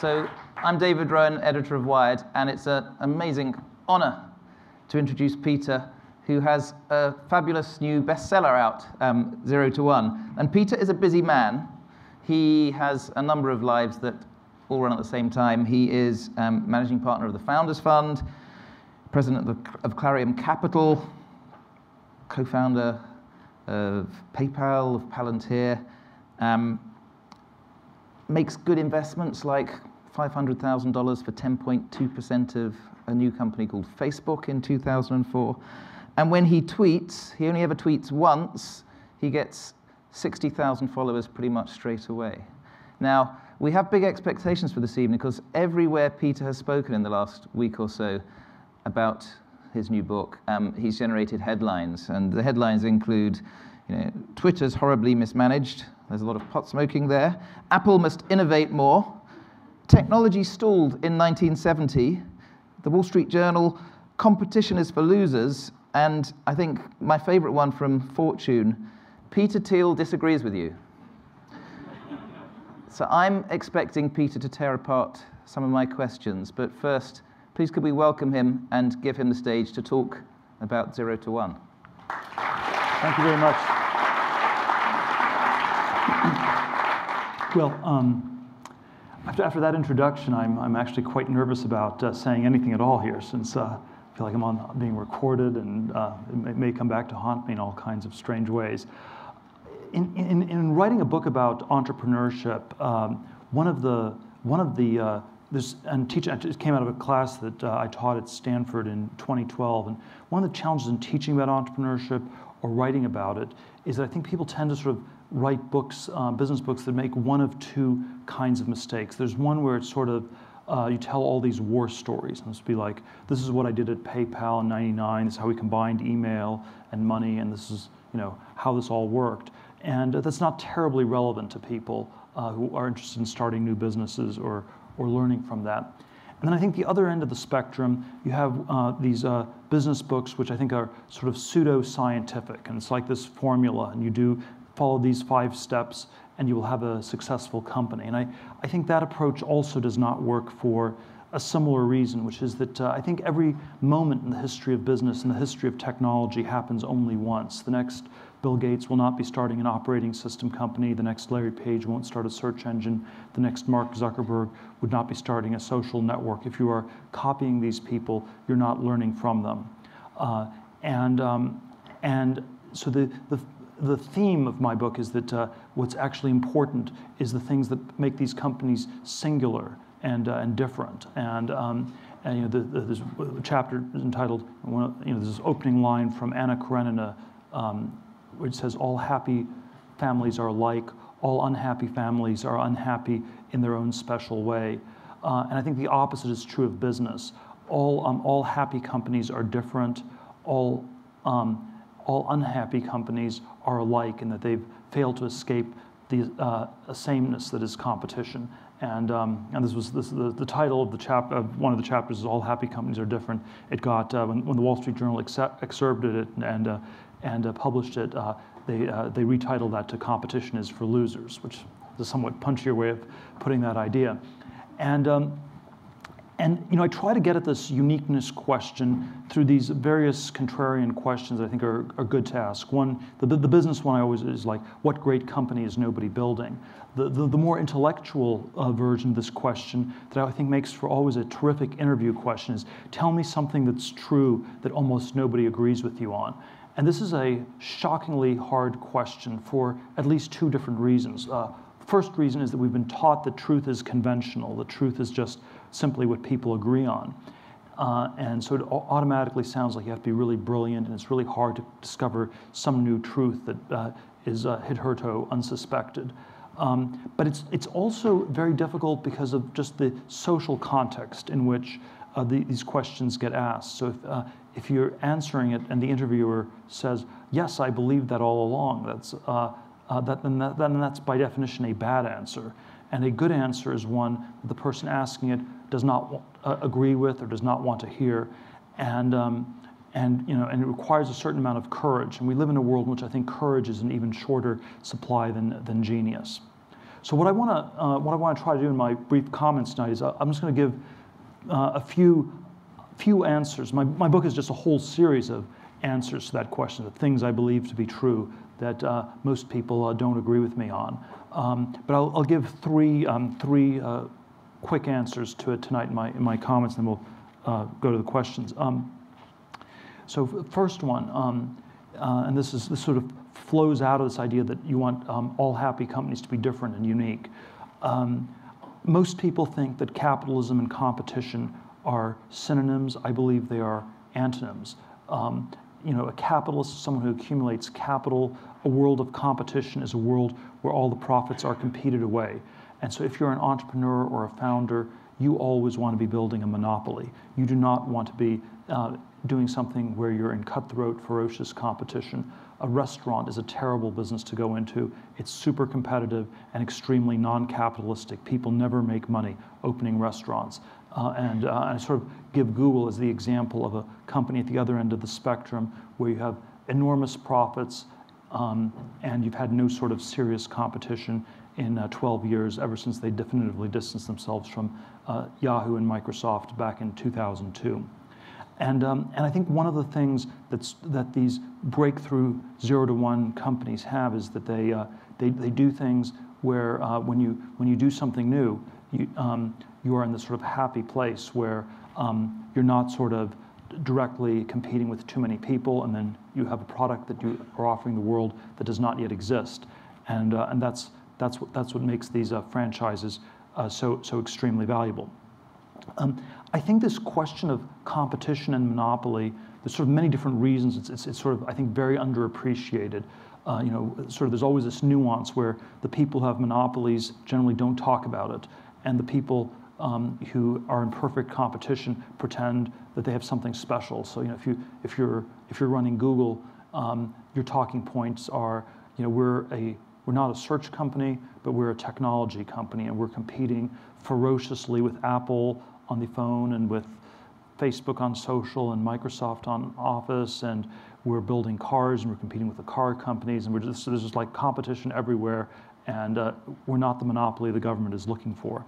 So I'm David Rowan, editor of Wired, and it's an amazing honor to introduce Peter, who has a fabulous new bestseller out, um, Zero to One. And Peter is a busy man. He has a number of lives that all run at the same time. He is um, managing partner of the Founders Fund, president of, of Clarium Capital, co founder of PayPal, of Palantir. Um, makes good investments like $500,000 for 10.2% of a new company called Facebook in 2004. And when he tweets, he only ever tweets once, he gets 60,000 followers pretty much straight away. Now, we have big expectations for this evening because everywhere Peter has spoken in the last week or so about his new book, um, he's generated headlines. And the headlines include you know, Twitter's horribly mismanaged, there's a lot of pot smoking there. Apple must innovate more. Technology stalled in 1970. The Wall Street Journal, competition is for losers. And I think my favorite one from Fortune, Peter Thiel disagrees with you. so I'm expecting Peter to tear apart some of my questions. But first, please could we welcome him and give him the stage to talk about zero to one. Thank you very much. Well, um, after, after, that introduction, I'm, I'm actually quite nervous about uh, saying anything at all here since uh, I feel like I'm on, being recorded and uh, it may, may, come back to haunt me in all kinds of strange ways. In, in, in writing a book about entrepreneurship, um, one of the, one of the uh, this, and teaching, it came out of a class that uh, I taught at Stanford in 2012. And one of the challenges in teaching about entrepreneurship or writing about it is that I think people tend to sort of write books, uh, business books that make one of two kinds of mistakes. There's one where it's sort of uh, you tell all these war stories, and it's be like, this is what I did at PayPal in '99. This is how we combined email and money, and this is you know how this all worked. And that's not terribly relevant to people uh, who are interested in starting new businesses or or learning from that. And then I think the other end of the spectrum, you have uh, these uh, business books, which I think are sort of pseudo-scientific, and it's like this formula, and you do follow these five steps and you will have a successful company. And I, I think that approach also does not work for a similar reason, which is that uh, I think every moment in the history of business and the history of technology happens only once. The next Bill Gates will not be starting an operating system company. The next Larry Page won't start a search engine. The next Mark Zuckerberg would not be starting a social network. If you are copying these people, you're not learning from them. Uh, and, um, and so the, the, the theme of my book is that uh, what's actually important is the things that make these companies singular and, uh, and different. And, um, and you know, the, the, this chapter is entitled, you know, this opening line from Anna Karenina, um, which says, all happy families are alike, all unhappy families are unhappy in their own special way. Uh, and I think the opposite is true of business. All, um, all happy companies are different, all um, all unhappy companies are alike in that they've failed to escape the uh, sameness that is competition. And, um, and this was this, the, the title of the chap of one of the chapters is All Happy Companies Are Different. It got, uh, when, when, the Wall Street Journal excerpted it and, uh, and uh, published it, uh, they, uh, they retitled that to Competition is for Losers, which is a somewhat punchier way of putting that idea. And um, and you know, I try to get at this uniqueness question through these various contrarian questions I think are, are good to ask. One, the, the business one I always is like, what great company is nobody building? The, the, the more intellectual uh, version of this question that I think makes for always a terrific interview question is, tell me something that's true that almost nobody agrees with you on. And this is a shockingly hard question for at least two different reasons. Uh, first reason is that we've been taught that truth is conventional, the truth is just simply what people agree on. Uh, and so it automatically sounds like you have to be really brilliant, and it's really hard to discover some new truth that uh, is uh, hitherto unsuspected. Um, but it's, it's also very difficult because of just the social context in which uh, the, these questions get asked. So if, uh, if you're answering it and the interviewer says, yes, I believed that all along, that's, uh, uh that, then, that, then that's by definition a bad answer. And a good answer is one that the person asking it does not uh, agree with or does not want to hear. And, um, and, you know, and it requires a certain amount of courage. And we live in a world in which I think courage is an even shorter supply than, than genius. so what I want to uh, what I want to try to do in my brief comments tonight is uh, I'm just going to give uh, a few few answers. My, my book is just a whole series of answers to that question, the things I believe to be true that uh, most people uh, don't agree with me on. Um, but I'll, I'll, give three, um, three quick answers to it tonight in my, in my comments, and then we'll uh, go to the questions. Um, so first one, um, uh, and this is this sort of flows out of this idea that you want um, all happy companies to be different and unique. Um, most people think that capitalism and competition are synonyms. I believe they are antonyms. Um, you know, a capitalist is someone who accumulates capital. A world of competition is a world where all the profits are competed away. And so if you're an entrepreneur or a founder, you always want to be building a monopoly. You do not want to be uh, doing something where you're in cutthroat, ferocious competition. A restaurant is a terrible business to go into. It's super competitive and extremely non capitalistic. People never make money opening restaurants. Uh, and, uh, I sort of give Google as the example of a company at the other end of the spectrum where you have enormous profits um, and you've had no sort of serious competition in uh, 12 years, ever since they definitively distanced themselves from uh, Yahoo and Microsoft back in 2002. And, um, and I think one of the things that's, that these breakthrough zero to one companies have is that they, uh, they, they do things where uh, when, you, when you do something new, you, um, you are in this sort of happy place where um, you're not sort of directly competing with too many people, and then you have a product that you are offering the world that does not yet exist, and uh, and that's that's what that's what makes these uh, franchises uh, so so extremely valuable. Um, I think this question of competition and monopoly, there's sort of many different reasons. It's, it's, it's sort of I think very underappreciated. Uh, you know, sort of there's always this nuance where the people who have monopolies generally don't talk about it, and the people um, who are in perfect competition pretend that they have something special. So you know, if you if you're if you're running Google, um, your talking points are you know we're a we're not a search company, but we're a technology company, and we're competing ferociously with Apple on the phone and with Facebook on social and Microsoft on Office, and we're building cars and we're competing with the car companies, and we're just there's just like competition everywhere, and uh, we're not the monopoly the government is looking for.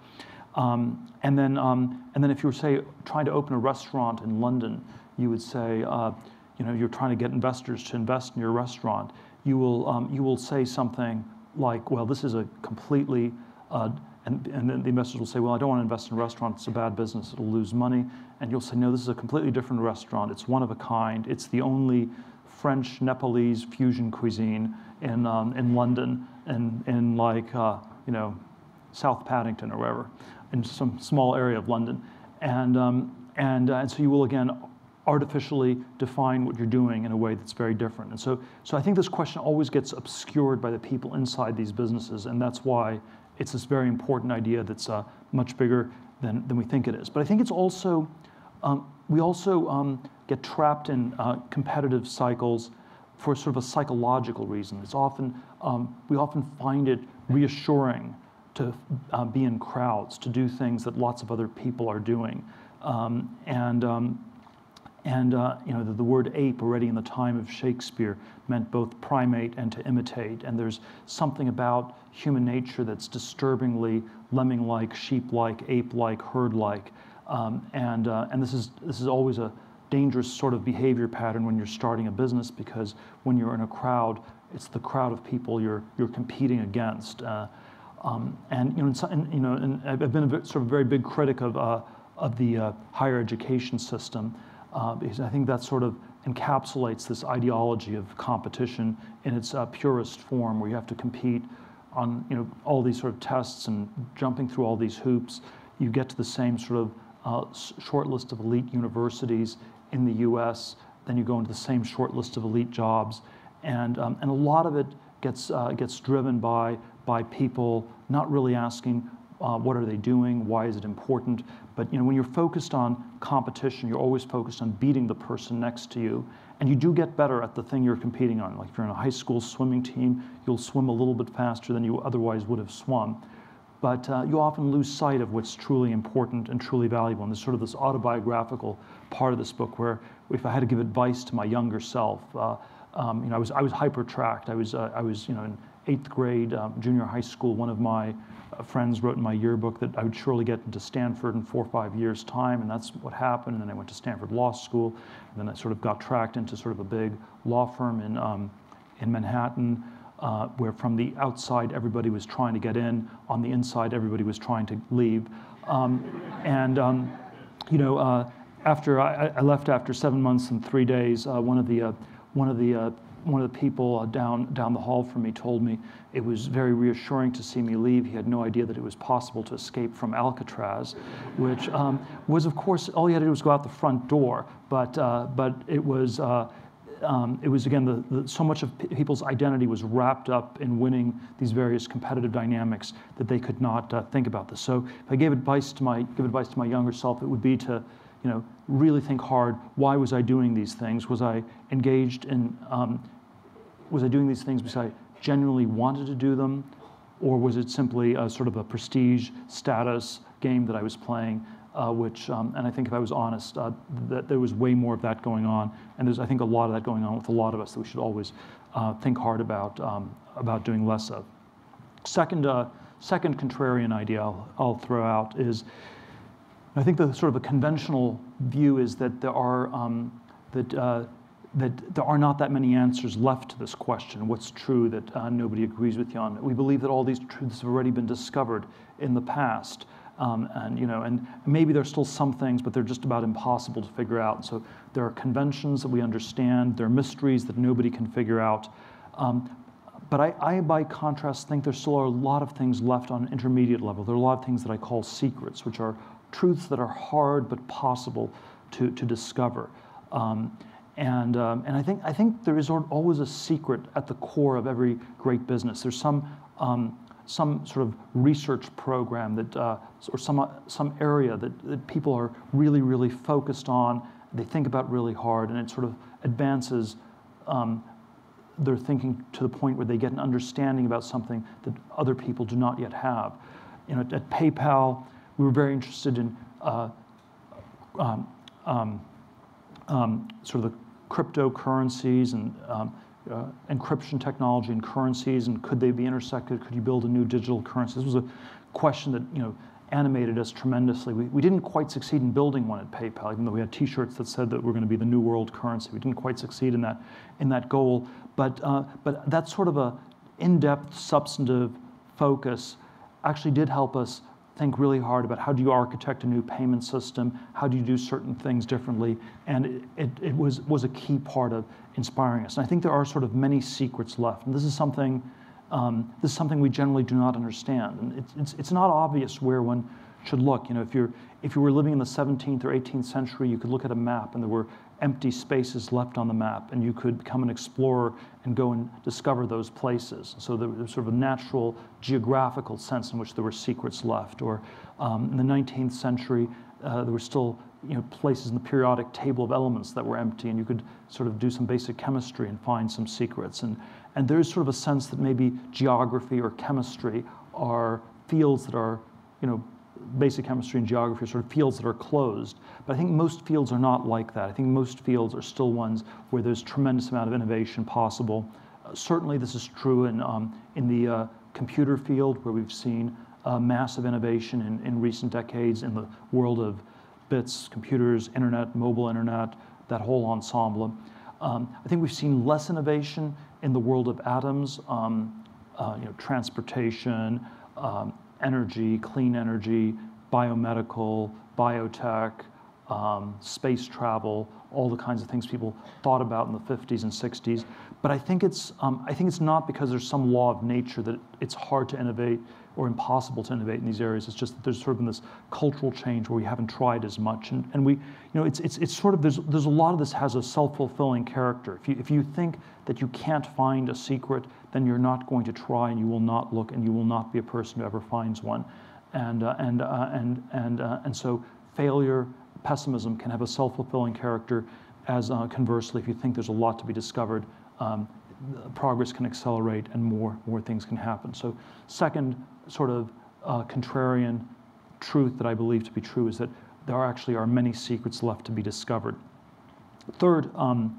Um, and, then, um, and then if you were, say, trying to open a restaurant in London, you would say, uh, you know, you're trying to get investors to invest in your restaurant. You will, um, you will say something like, well, this is a completely, uh, and, and then the investors will say, well, I don't want to invest in a restaurant. It's a bad business. It'll lose money. And you'll say, no, this is a completely different restaurant. It's one of a kind. It's the only French Nepalese fusion cuisine in, um, in London and in, like, uh, you know, South Paddington or wherever in some small area of London. And, um, and, uh, and so you will again artificially define what you're doing in a way that's very different. And so, so I think this question always gets obscured by the people inside these businesses, and that's why it's this very important idea that's uh, much bigger than, than we think it is. But I think it's also, um, we also um, get trapped in uh, competitive cycles for sort of a psychological reason. It's often, um, we often find it reassuring to uh, be in crowds, to do things that lots of other people are doing. Um, and um, and uh, you know the, the, word ape already in the time of Shakespeare meant both primate and to imitate. And there's something about human nature that's disturbingly lemming-like, sheep-like, ape-like, herd-like. Um, and uh, and this is this is always a dangerous sort of behavior pattern when you're starting a business because when you're in a crowd, it's the crowd of people you're you're competing against. Uh, um, and you know, and, you know, and I've been a sort of very big critic of, uh, of the uh, higher education system uh, because I think that sort of encapsulates this ideology of competition in its uh, purest form, where you have to compete on you know all these sort of tests and jumping through all these hoops. You get to the same sort of uh, short list of elite universities in the U.S. Then you go into the same short list of elite jobs, and um, and a lot of it gets uh, gets driven by by people not really asking uh, what are they doing, why is it important. But you know, when you're focused on competition, you're always focused on beating the person next to you, and you do get better at the thing you're competing on. Like if you're in a high school swimming team, you'll swim a little bit faster than you otherwise would have swum. But uh, you often lose sight of what's truly important and truly valuable. And there's sort of this autobiographical part of this book where, if I had to give advice to my younger self, uh, um, you know, I was I was hyper tracked. I was uh, I was you know in eighth grade, um, junior high school, one of my friends wrote in my yearbook that I would surely get into Stanford in four or five years' time, and that's what happened. And then I went to Stanford Law School, and then I sort of got tracked into sort of a big law firm in, um, in Manhattan. Uh, where from the outside everybody was trying to get in, on the inside everybody was trying to leave. Um, and, um, you know, uh, after I, I, left after seven months and three days, uh, one of the, uh, one of the uh, one of the people uh, down, down the hall from me told me it was very reassuring to see me leave. He had no idea that it was possible to escape from Alcatraz, which um, was, of course, all he had to do was go out the front door. But, uh, but it was, uh, um, it was again, the, the, so much of people's identity was wrapped up in winning these various competitive dynamics that they could not uh, think about this. So if I gave advice to my, give advice to my younger self, it would be to you know, really think hard, why was I doing these things? Was I engaged in, um, was I doing these things because I genuinely wanted to do them? Or was it simply a sort of a prestige status game that I was playing? Uh, which, um, and I think if I was honest, uh, that there was way more of that going on. And there's, I think, a lot of that going on with a lot of us that we should always uh, think hard about, um, about doing less of. Second, uh, second contrarian idea I'll, I'll throw out is I think the sort of a conventional view is that there are um, that uh, that there are not that many answers left to this question. What's true that uh, nobody agrees with you on? We believe that all these truths have already been discovered in the past, um, and you know, and maybe there's still some things, but they're just about impossible to figure out. So there are conventions that we understand. There are mysteries that nobody can figure out. Um, but I, I, by contrast, think there still are a lot of things left on intermediate level. There are a lot of things that I call secrets, which are truths that are hard but possible to, to discover. Um, and, um, and I, think, I think there is always a secret at the core of every great business. There's some, um, some sort of research program that, uh, or some, uh, some area that, that people are really, really focused on, they think about really hard, and it sort of advances um, their thinking to the point where they get an understanding about something that other people do not yet have. You know, at PayPal, we were very interested in uh, um, um, um, sort of the cryptocurrencies and um, uh, encryption technology and currencies, and could they be intersected? Could you build a new digital currency? This was a question that you know animated us tremendously. We, we didn't quite succeed in building one at PayPal, even though we had T-shirts that said that we're going to be the new world currency. We didn't quite succeed in that in that goal, but uh, but that sort of a in-depth, substantive focus actually did help us think really hard about how do you architect a new payment system, how do you do certain things differently, and it, it, it, was, was a key part of inspiring us. And I think there are sort of many secrets left, and this is something, um, this is something we generally do not understand. And it's, it's, it's not obvious where one should look. You know, if, you're, if you were living in the 17th or 18th century, you could look at a map and there were empty spaces left on the map, and you could become an explorer and go and discover those places. So there was sort of a natural geographical sense in which there were secrets left. Or um, in the 19th century, uh, there were still you know, places in the periodic table of elements that were empty, and you could sort of do some basic chemistry and find some secrets. And, and there's sort of a sense that maybe geography or chemistry are fields that are you know, basic chemistry and geography are sort of fields that are closed. But I think most fields are not like that. I think most fields are still ones where there's tremendous amount of innovation possible. Uh, certainly this is true in, um, in the uh, computer field where we've seen uh, massive innovation in, in recent decades in the world of bits, computers, internet, mobile internet, that whole ensemble. Um, I think we've seen less innovation in the world of atoms, um, uh, you know, transportation, um, energy, clean energy, biomedical, biotech, um, space travel, all the kinds of things people thought about in the 50s and 60s. But I think it's, um, I think it's not because there's some law of nature that it's hard to innovate or impossible to innovate in these areas. It's just that there's sort of been this cultural change where we haven't tried as much. And, and we, you know, it's, it's, it's sort of, there's, there's a lot of this has a self-fulfilling character. If you, if you think that you can't find a secret, then you're not going to try and you will not look and you will not be a person who ever finds one. And, uh, and, uh, and, and, uh, and so failure, pessimism can have a self-fulfilling character as uh, conversely, if you think there's a lot to be discovered, um, progress can accelerate and more, more things can happen. So second sort of uh, contrarian truth that I believe to be true is that there actually are many secrets left to be discovered. Third, um,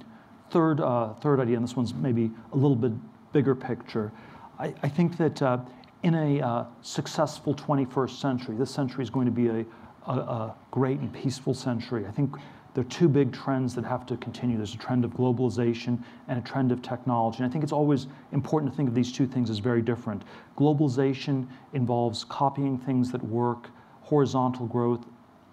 third, uh, third idea, and this one's maybe a little bit bigger picture. I, I think that uh, in a uh, successful 21st century, this century is going to be a, a, a, great and peaceful century. I think there are two big trends that have to continue. There's a trend of globalization and a trend of technology. And I think it's always important to think of these two things as very different. Globalization involves copying things that work, horizontal growth,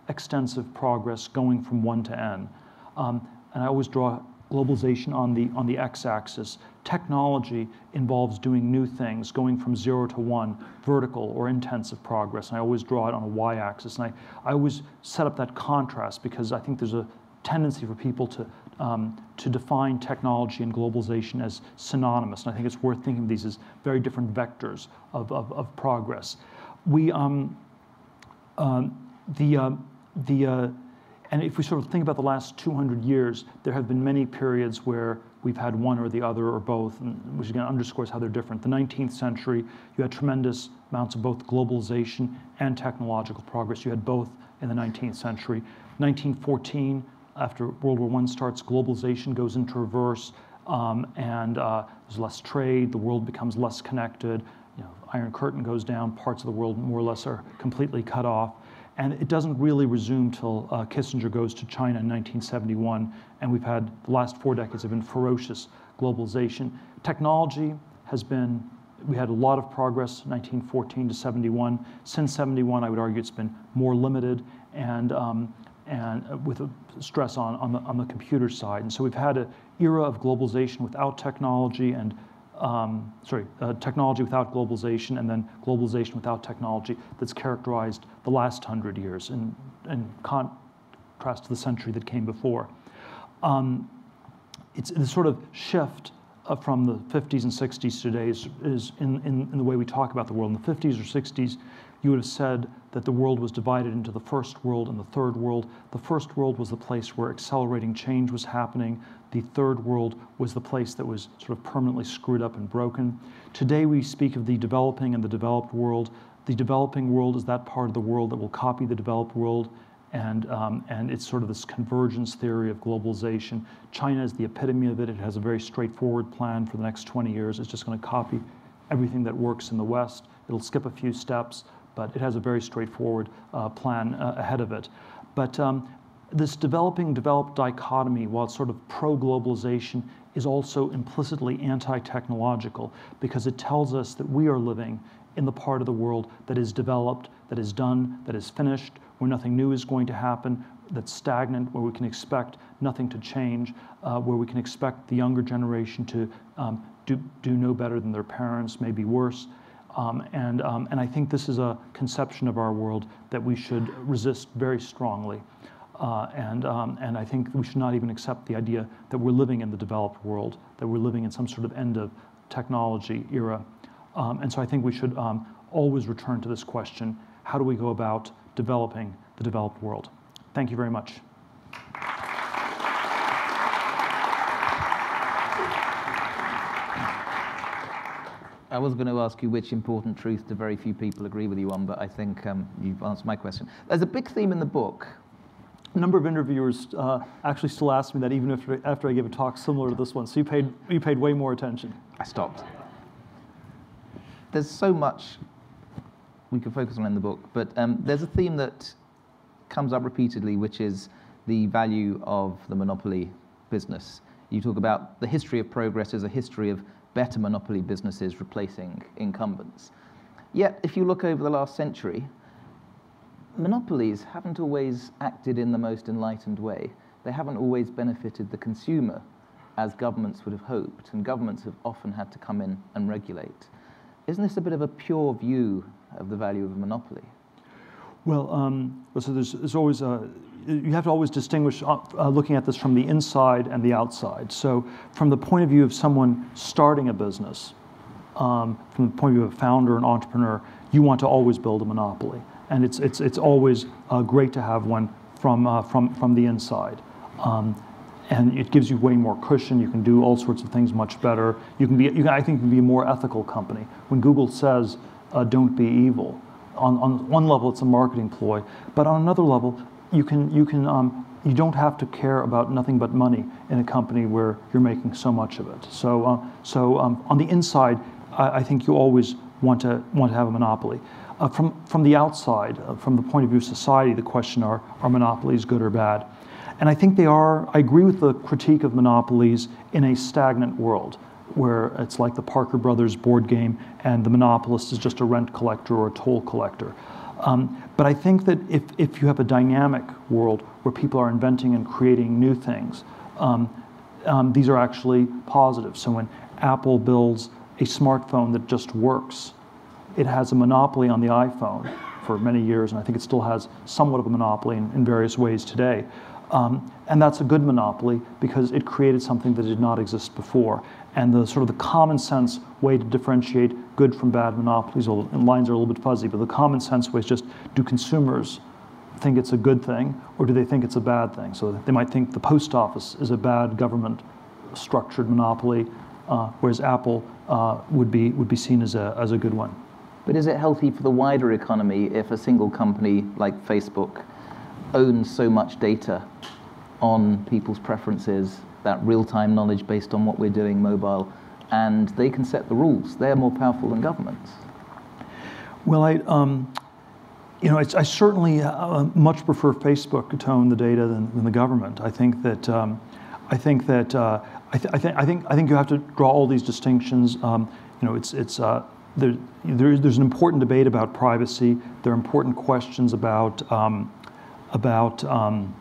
extensive progress going from one to n. Um, and I always draw globalization on the, on the x-axis. Technology involves doing new things, going from zero to one, vertical or intensive progress. And I always draw it on a y-axis. And I, I always set up that contrast because I think there's a tendency for people to, um, to define technology and globalization as synonymous. And I think it's worth thinking of these as very different vectors of, of, of progress. We, um, um the, uh, the, uh, and if we sort of think about the last 200 years, there have been many periods where we've had one or the other or both, which again underscores how they're different. The 19th century, you had tremendous amounts of both globalization and technological progress. You had both in the 19th century. 1914, after World War I starts, globalization goes into reverse, um, and uh, there's less trade. The world becomes less connected. You know, Iron Curtain goes down. Parts of the world more or less are completely cut off. And it doesn't really resume till uh, Kissinger goes to China in 1971. And we've had the last four decades have been ferocious globalization. Technology has been, we had a lot of progress 1914 to 71. Since 71, I would argue it's been more limited and, um, and uh, with a stress on, on, the, on the computer side. And so we've had an era of globalization without technology and um, sorry, uh, technology without globalization and then globalization without technology that's characterized the last hundred years in, in contrast to the century that came before. Um, it's the sort of shift uh, from the 50s and 60s today is, is in, in, in, the way we talk about the world. In the 50s or 60s, you would have said that the world was divided into the first world and the third world. The first world was the place where accelerating change was happening. The third world was the place that was sort of permanently screwed up and broken. Today we speak of the developing and the developed world. The developing world is that part of the world that will copy the developed world, and, um, and it's sort of this convergence theory of globalization. China is the epitome of it. It has a very straightforward plan for the next 20 years. It's just going to copy everything that works in the West. It'll skip a few steps, but it has a very straightforward uh, plan uh, ahead of it. But um, this developing developed dichotomy, while it's sort of pro globalization, is also implicitly anti technological because it tells us that we are living in the part of the world that is developed, that is done, that is finished, where nothing new is going to happen, that's stagnant, where we can expect nothing to change, uh, where we can expect the younger generation to um, do, do no better than their parents, maybe worse. Um, and, um, and I think this is a conception of our world that we should resist very strongly. Uh, and, um, and I think we should not even accept the idea that we're living in the developed world, that we're living in some sort of end of technology era. Um, and so I think we should um, always return to this question how do we go about developing the developed world? Thank you very much. I was going to ask you which important truth do very few people agree with you on, but I think um, you've answered my question. There's a big theme in the book a number of interviewers uh, actually still ask me that even after, after I give a talk similar to this one. So you paid, you paid way more attention. I stopped. There's so much we could focus on in the book, but um, there's a theme that comes up repeatedly, which is the value of the monopoly business. You talk about the history of progress as a history of better monopoly businesses replacing incumbents. Yet, if you look over the last century, monopolies haven't always acted in the most enlightened way. They haven't always benefited the consumer as governments would have hoped, and governments have often had to come in and regulate. Isn't this a bit of a pure view of the value of a monopoly? Well, um, so there's, there's, always a, you have to always distinguish uh, uh, looking at this from the inside and the outside. So, from the point of view of someone starting a business, um, from the point of view of a founder, an entrepreneur, you want to always build a monopoly and it's, it's, it's always uh, great to have one from, uh, from, from the inside. Um, and it gives you way more cushion. You can do all sorts of things much better. You can be, you can, I think, you can be a more ethical company. When Google says, uh, "Don't be evil," on, on one level, it's a marketing ploy, but on another level, you can, you can, um, you don't have to care about nothing but money in a company where you're making so much of it. So, uh, so um, on the inside, I, I think you always want to want to have a monopoly. Uh, from from the outside, uh, from the point of view of society, the question are are monopolies good or bad? And I think they are. I agree with the critique of monopolies in a stagnant world where it's like the Parker Brothers board game and the monopolist is just a rent collector or a toll collector. Um, but I think that if, if you have a dynamic world where people are inventing and creating new things, um, um, these are actually positive. So when Apple builds a smartphone that just works, it has a monopoly on the iPhone for many years, and I think it still has somewhat of a monopoly in, in various ways today. Um, and that's a good monopoly because it created something that did not exist before. And the sort of the common sense way to differentiate good from bad monopolies, and lines are a little bit fuzzy, but the common sense way is just do consumers think it's a good thing or do they think it's a bad thing? So they might think the post office is a bad government structured monopoly, uh, whereas Apple uh, would, be, would be seen as a, as a good one. But is it healthy for the wider economy if a single company like Facebook owns so much data on people's preferences, that real-time knowledge based on what we're doing mobile, and they can set the rules. They're more powerful than governments. Well, I, um, you know, I certainly uh, much prefer Facebook to own the data than, than the government. I think that, um, I think that, uh, I, th- I, think, I think, I think you have to draw all these distinctions. Um, you know, it's, it's, uh, there, there, there's an important debate about privacy. There are important questions about, um, about um,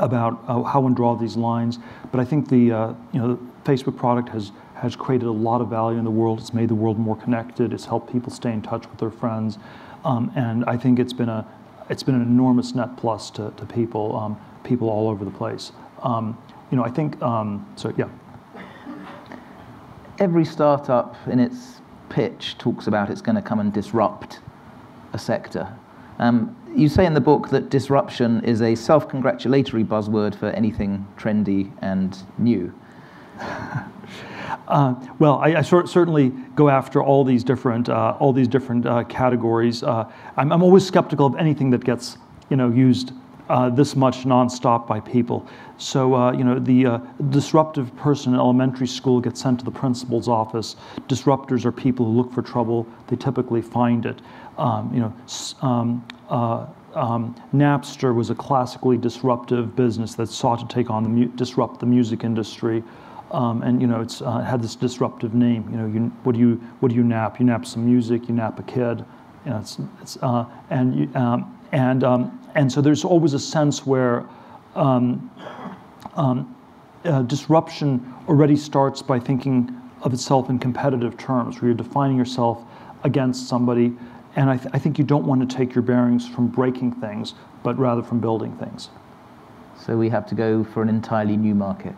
about uh, how one draw these lines. But I think the uh, you know the Facebook product has has created a lot of value in the world. It's made the world more connected. It's helped people stay in touch with their friends, um, and I think it's been a it's been an enormous net plus to, to people um, people all over the place. Um, you know, I think um, so. Yeah. Every startup in its pitch talks about it's going to come and disrupt a sector. Um, you say in the book that disruption is a self congratulatory buzzword for anything trendy and new. Uh, well, I, I certainly go after all these different uh, all these different uh, categories. Uh, I'm, I'm, always skeptical of anything that gets you know used uh, this much nonstop by people. So uh, you know the disruptive person in elementary school gets sent to the principal's office. Disruptors are people who look for trouble. They typically find it. Um, you know. Um, uh, um, Napster was a classically disruptive business that sought to take on the disrupt the music industry, um, and you know it's uh, had this disruptive name. You know, you, what do you what do you nap? You nap some music. You nap a kid. You know, it's, it's uh, and you, um, and um, and so there's always a sense where um, um, uh, disruption already starts by thinking of itself in competitive terms, where you're defining yourself against somebody and I, th- I think you don't want to take your bearings from breaking things, but rather from building things. So we have to go for an entirely new market.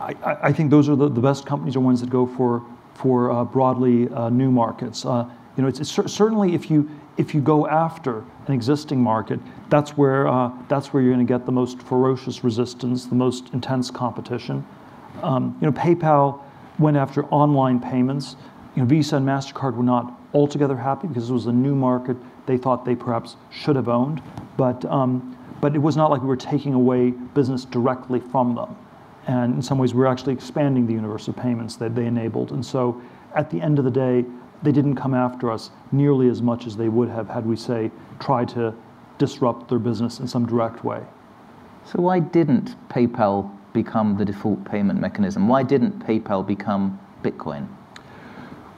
I, I think those are the, the best companies are ones that go for for uh, broadly uh, new markets. Uh, you know, it's, it's, certainly if you if you go after an existing market, that's where uh, that's where you're going to get the most ferocious resistance, the most intense competition. Um, you know, PayPal went after online payments. You know, Visa and Mastercard were not altogether happy because it was a new market they thought they perhaps should have owned. But, um, but it was not like we were taking away business directly from them. And in some ways, we were actually expanding the universe of payments that they enabled. And so at the end of the day, they didn't come after us nearly as much as they would have had we, say, tried to disrupt their business in some direct way. So, why didn't PayPal become the default payment mechanism? Why didn't PayPal become Bitcoin?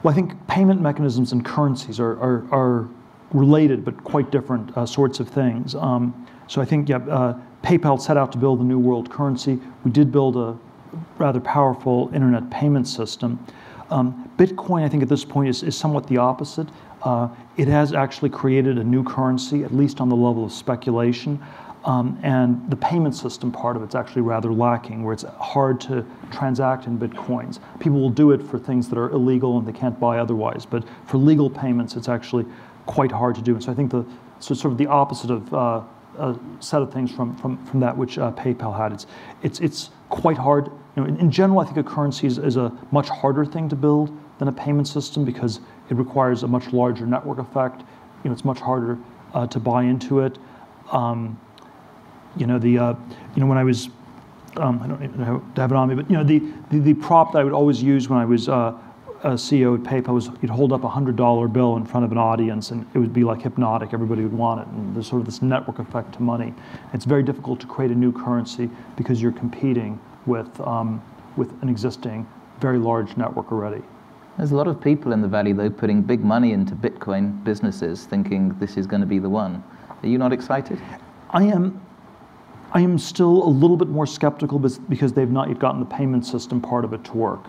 Well, I think payment mechanisms and currencies are, are, are related but quite different uh, sorts of things. Um, so I think, yeah, uh, PayPal set out to build a new world currency. We did build a rather powerful internet payment system. Um, Bitcoin, I think at this point, is, is somewhat the opposite. Uh, it has actually created a new currency, at least on the level of speculation. Um, and the payment system part of it's actually rather lacking, where it's hard to transact in bitcoins. People will do it for things that are illegal and they can't buy otherwise, but for legal payments, it's actually quite hard to do. And so I think the so sort of the opposite of uh, a set of things from from, from that which uh, PayPal had. It's it's it's quite hard. You know, in, in general, I think a currency is, is a much harder thing to build than a payment system because it requires a much larger network effect. You know, it's much harder uh, to buy into it. Um, you know, the, uh, you know, when I was, um, I don't even have, have it on me, but you know, the, the, the, prop that I would always use when I was uh, a CEO at PayPal was he'd hold up a hundred dollar bill in front of an audience, and it would be like hypnotic. Everybody would want it, and there's sort of this network effect to money. It's very difficult to create a new currency because you're competing with um, with an existing very large network already. There's a lot of people in the Valley, though, putting big money into Bitcoin businesses, thinking this is going to be the one. Are you not excited? I am. I am still a little bit more skeptical because they've not yet gotten the payment system part of it to work.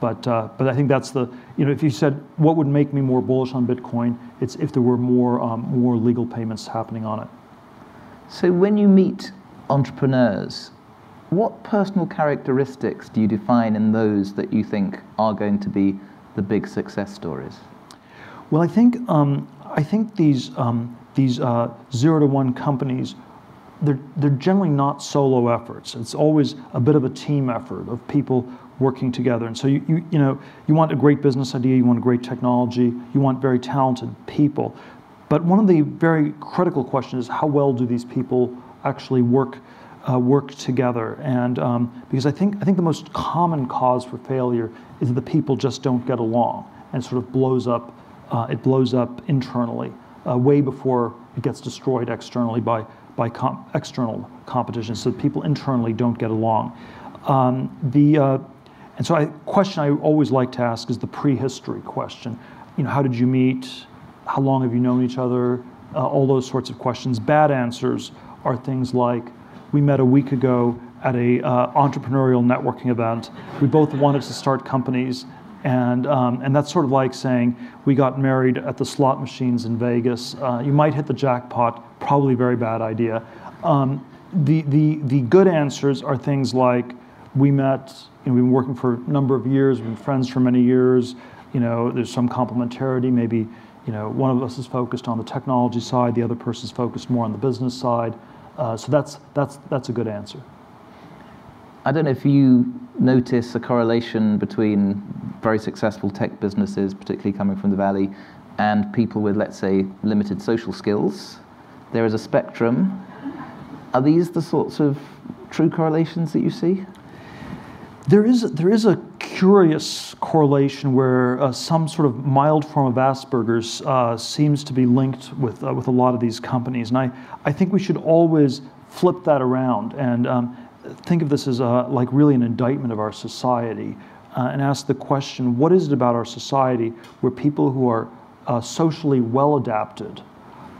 But, uh, but I think that's the, you know, if you said what would make me more bullish on Bitcoin, it's if there were more, um, more legal payments happening on it. So when you meet entrepreneurs, what personal characteristics do you define in those that you think are going to be the big success stories? Well, I think, um, I think these, um, these uh, zero to one companies they're, they're generally not solo efforts. It's always a bit of a team effort of people working together. And so you, you, you know, you want a great business idea, you want a great technology, you want very talented people. But one of the very critical questions is how well do these people actually work uh, work together? And um, because I think I think the most common cause for failure is that the people just don't get along, and sort of blows up. Uh, it blows up internally, uh, way before it gets destroyed externally by by com external competition. So people internally don't get along. Um, the uh, and so a question I always like to ask is the prehistory question. You know, how did you meet? How long have you known each other? Uh, all those sorts of questions. Bad answers are things like, we met a week ago at a uh, entrepreneurial networking event. We both wanted to start companies, and um, and that's sort of like saying we got married at the slot machines in Vegas. Uh, you might hit the jackpot, probably very bad idea. Um, the the the good answers are things like we met you know, we've been working for a number of years, we've been friends for many years. You know, there's some complementarity. Maybe, you know, one of us is focused on the technology side, the other person is focused more on the business side. Uh, so that's that's that's a good answer. I don't know if you notice a correlation between very successful tech businesses, particularly coming from the Valley, and people with, let's say, limited social skills. There is a spectrum. Are these the sorts of true correlations that you see? There is, there is a curious correlation where uh, some sort of mild form of Asperger's uh, seems to be linked with, uh, with a lot of these companies. And I, I think we should always flip that around and um, think of this as a, like really an indictment of our society uh, and ask the question what is it about our society where people who are uh, socially well adapted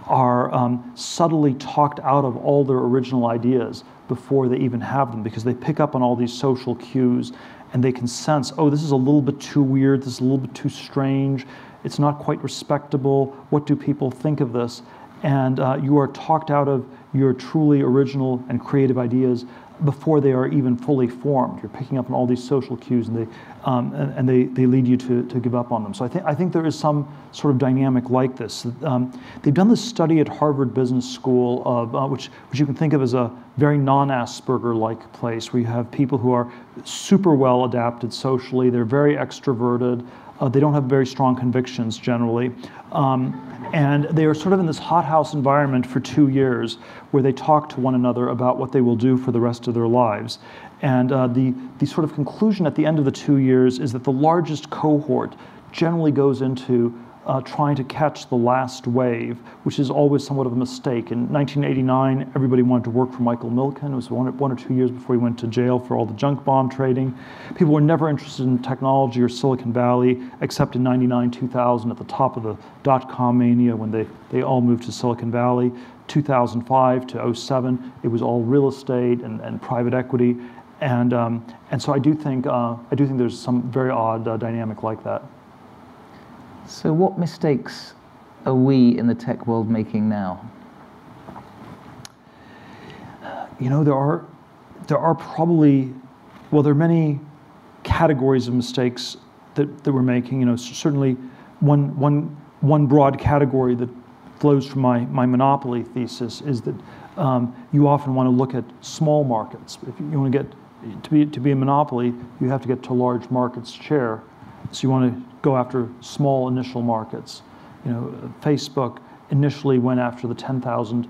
are um, subtly talked out of all their original ideas before they even have them because they pick up on all these social cues and they can sense, oh, this is a little bit too weird, this is a little bit too strange, it's not quite respectable, what do people think of this? And uh, you are talked out of your truly original and creative ideas before they are even fully formed. You're picking up on all these social cues and they, um, and, and, they, they lead you to, to give up on them. So I think, I think there is some sort of dynamic like this. Um, they've done this study at Harvard Business School, of, uh, which, which you can think of as a very non-Asperger-like place where you have people who are super well adapted socially, they're very extroverted, uh, they don't have very strong convictions generally. Um, and they are sort of in this hothouse environment for two years where they talk to one another about what they will do for the rest of their lives. And uh, the, the sort of conclusion at the end of the two years is that the largest cohort generally goes into uh, trying to catch the last wave, which is always somewhat of a mistake. In 1989, everybody wanted to work for Michael Milken. It was one, one or two years before he went to jail for all the junk bond trading. People were never interested in technology or Silicon Valley, except in 99, 2000, at the top of the dot-com mania when they, they all moved to Silicon Valley. 2005 to 07, it was all real estate and, and private equity. And, um, and so I do think, uh, I do think there's some very odd uh, dynamic like that. So, what mistakes are we in the tech world making now? You know, there are, there are probably, well, there are many categories of mistakes that, that we're making. You know, certainly one, one, one broad category that flows from my, my monopoly thesis is that um, you often want to look at small markets. If you want to get to be, to be a monopoly, you have to get to large markets share. So you want to go after small initial markets. You know, Facebook initially went after the 10,000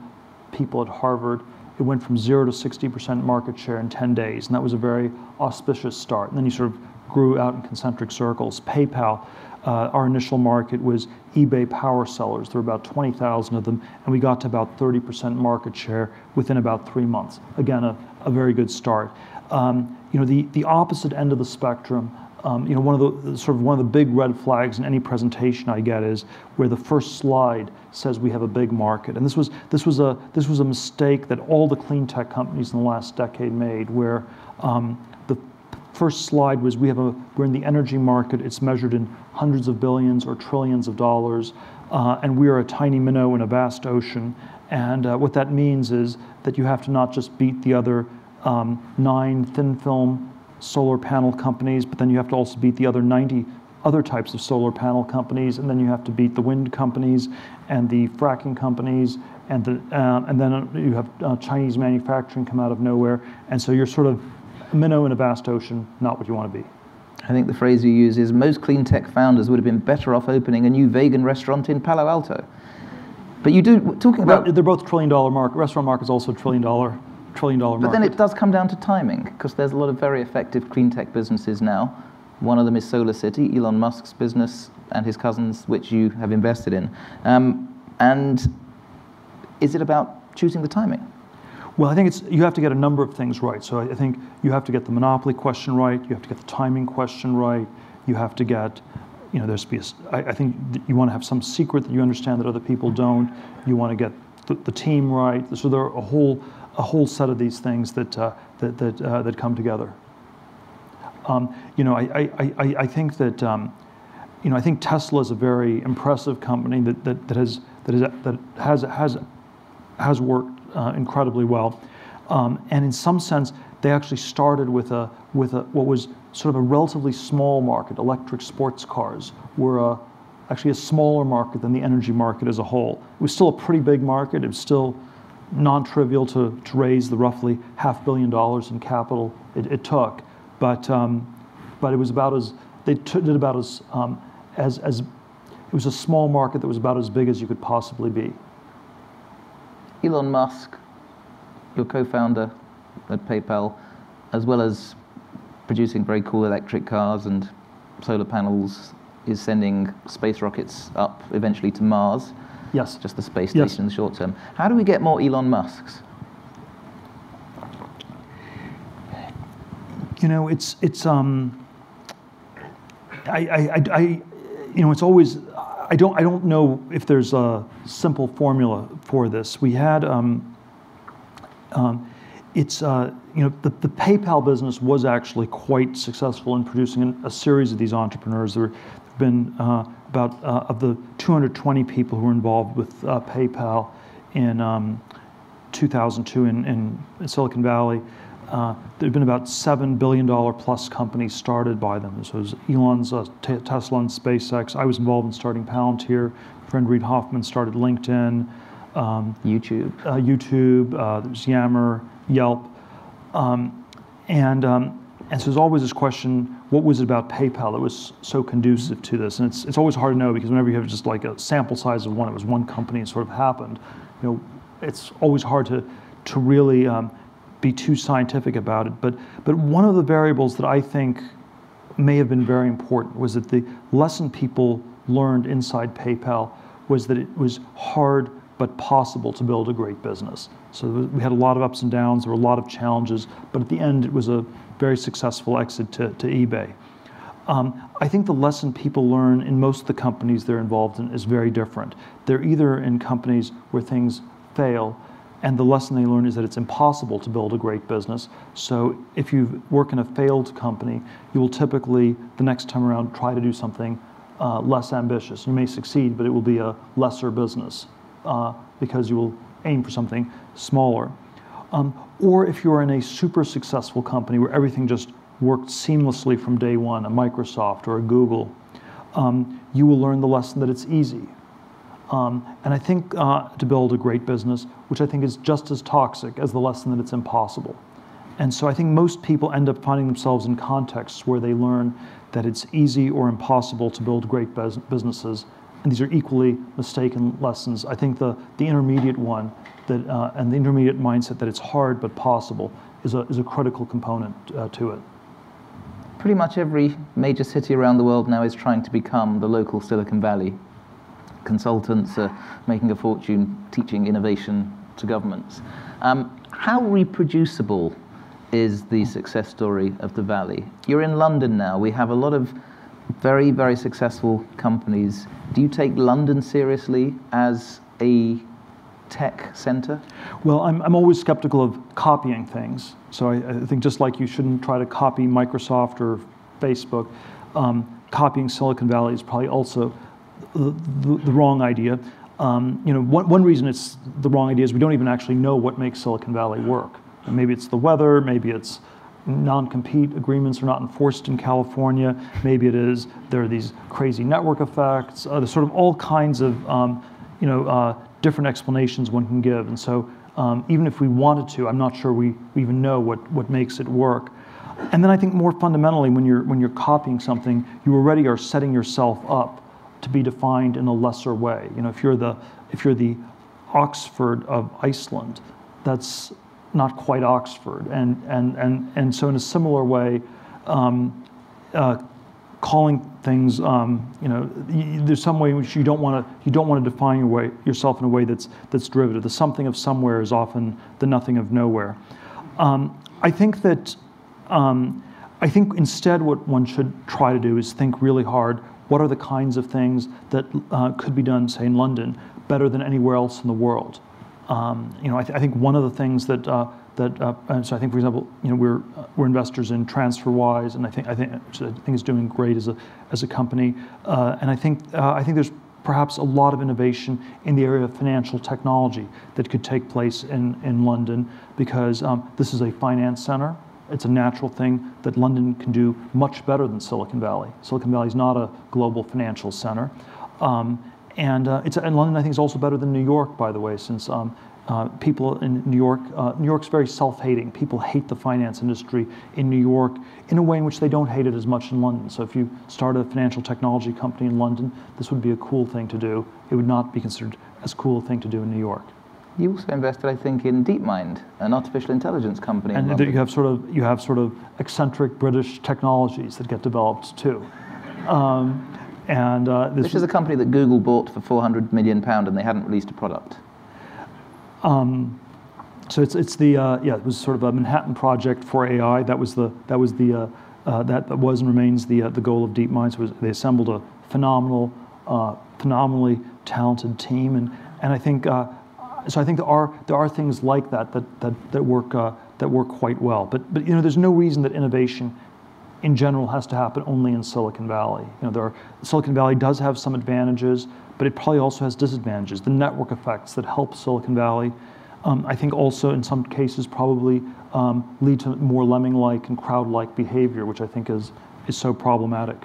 people at Harvard. It went from zero to 60% market share in 10 days, and that was a very auspicious start. And then you sort of grew out in concentric circles. PayPal, uh, our initial market was eBay power sellers. There were about 20,000 of them, and we got to about 30% market share within about three months. Again, a, a very good start. Um, you know, the, the opposite end of the spectrum, um, you know, one of the sort of one of the big red flags in any presentation I get is where the first slide says we have a big market, and this was this was a this was a mistake that all the clean tech companies in the last decade made, where um, the first slide was we have a we're in the energy market. It's measured in hundreds of billions or trillions of dollars, uh, and we are a tiny minnow in a vast ocean. And uh, what that means is that you have to not just beat the other um, nine thin film solar panel companies, but then you have to also beat the other 90 other types of solar panel companies, and then you have to beat the wind companies and the fracking companies, and, the, uh, and then you have uh, Chinese manufacturing come out of nowhere, and so you're sort of a minnow in a vast ocean, not what you want to be. I think the phrase you use is most clean tech founders would have been better off opening a new vegan restaurant in Palo Alto. But you do talking about they're both trillion dollar market. Restaurant market is also a trillion dollar trillion dollar market. But then it does come down to timing because there's a lot of very effective clean tech businesses now. One of them is Solar City, Elon Musk's business and his cousins, which you have invested in. Um, and is it about choosing the timing? Well, I think it's you have to get a number of things right. So I think you have to get the monopoly question right. You have to get the timing question right. You have to get, you know, there's be a, I, I think you want to have some secret that you understand that other people don't. You want to get the, the team right. So there are a whole a whole set of these things that, uh, that, that, uh, that come together. Um, you know, I, I, I, I think that, um, you know, I think Tesla is a very impressive company that, that, that, has, that, is, that has, has, has worked uh, incredibly well. Um, and in some sense, they actually started with, a, with a, what was sort of a relatively small market. Electric sports cars were a, actually a smaller market than the energy market as a whole. It was still a pretty big market. It was still non-trivial to, to raise the roughly half billion dollars in capital it, it took, but um, but it was about as they did about as um, as as it was a small market that was about as big as you could possibly be. Elon Musk, your co-founder at PayPal, as well as producing very cool electric cars and solar panels, is sending space rockets up eventually to Mars. Yes. Just the space station yes. in the short term. How do we get more Elon Musks? You know, it's it's um, I, I, I, you know, it's always I don't I don't know if there's a simple formula for this. We had um, um, it's uh, you know the, the PayPal business was actually quite successful in producing a series of these entrepreneurs. There have been uh, about uh, of the 220 people who were involved with uh, PayPal in um, 2002 in, in, Silicon Valley. Uh, there have been about seven billion dollar plus companies started by them. This was Elon's uh, Tesla and SpaceX. I was involved in starting Palantir. My friend Reid Hoffman started LinkedIn, um, YouTube, uh, YouTube. Uh, there's Yammer, Yelp, um, and um, and so there's always this question, what was it about PayPal that was so conducive to this? And it's, it's always hard to know because whenever you have just like a sample size of one, it was one company and sort of happened, you know, it's always hard to, to really um, be too scientific about it. But, but one of the variables that I think may have been very important was that the lesson people learned inside PayPal was that it was hard but possible to build a great business. So we had a lot of ups and downs, there were a lot of challenges, but at the end it was a very successful exit to, to eBay. Um, I think the lesson people learn in most of the companies they're involved in is very different. They're either in companies where things fail, and the lesson they learn is that it's impossible to build a great business. So if you work in a failed company, you will typically, the next time around, try to do something uh, less ambitious. You may succeed, but it will be a lesser business uh, because you will aim for something smaller. Um, or if you're in a super successful company where everything just worked seamlessly from day one, a Microsoft or a Google, um, you will learn the lesson that it's easy. Um, and I think uh, to build a great business, which I think is just as toxic as the lesson that it's impossible. And so I think most people end up finding themselves in contexts where they learn that it's easy or impossible to build great businesses. And these are equally mistaken lessons. I think the, the intermediate one that, uh, and the intermediate mindset that it's hard but possible is a, is a critical component uh, to it. pretty much every major city around the world now is trying to become the local Silicon Valley. Consultants are making a fortune teaching innovation to governments. Um, how reproducible is the success story of the Valley? You're in London now. We have a lot of very, very successful companies. Do you take London seriously as a tech center? Well, I'm, I'm always skeptical of copying things. So I, I think just like you shouldn't try to copy Microsoft or Facebook, um, copying Silicon Valley is probably also the, the, the wrong idea. Um, you know, one, one reason it's the wrong idea is we don't even actually know what makes Silicon Valley work. And maybe it's the weather, maybe it's non-compete agreements are not enforced in California. Maybe it is there are these crazy network effects. Uh, there's sort of all kinds of um, you know uh, different explanations one can give. And so um, even if we wanted to, I'm not sure we, we even know what, what makes it work. And then I think more fundamentally, when you're, when you're copying something, you already are setting yourself up to be defined in a lesser way. You know, if you're the, if you're the Oxford of Iceland, that's not quite Oxford. And, and, and, and so in a similar way, um, uh, calling things, um, you know, there's some way in which you don't want to you don't want to define your way, yourself in a way that's that's derivative. The something of somewhere is often the nothing of nowhere. Um, I think that um, I think instead what one should try to do is think really hard. What are the kinds of things that uh, could be done, say in London, better than anywhere else in the world? Um, you know, I, th- I, think one of the things that uh, that uh, so I think, for example, you know, we're uh, we're investors in TransferWise, and I think I think I think is doing great as a as a company, uh, and I think uh, I think there's perhaps a lot of innovation in the area of financial technology that could take place in in London because um, this is a finance center. It's a natural thing that London can do much better than Silicon Valley. Silicon Valley is not a global financial center. Um, and uh, it's and London, I think, is also better than New York, by the way, since um, uh, people in New York, uh, New York's very self-hating. People hate the finance industry in New York in a way in which they don't hate it as much in London. So if you start a financial technology company in London, this would be a cool thing to do. It would not be considered as cool a thing to do in New York. You also invested, I think, in DeepMind, an artificial intelligence company. And you have sort of you have sort of eccentric British technologies that get developed too. Um, and uh, this, is a company that Google bought for 400 million pound, and they hadn't released a product. Um, so it's, it's the uh, yeah it was sort of a Manhattan project for AI. That was the that was the uh, uh, that was and remains the uh, the goal of DeepMind. So they assembled a phenomenal, uh, phenomenally talented team, and and I think uh, so. I think there are there are things like that that that that work that work quite well. But but you know there's no reason that innovation in general has to happen only in Silicon Valley. You know, there are, Silicon Valley does have some advantages, but it probably also has disadvantages. The network effects that help Silicon Valley, um, I think also in some cases probably um, lead to more lemming-like and crowd-like behavior, which I think is, is so problematic.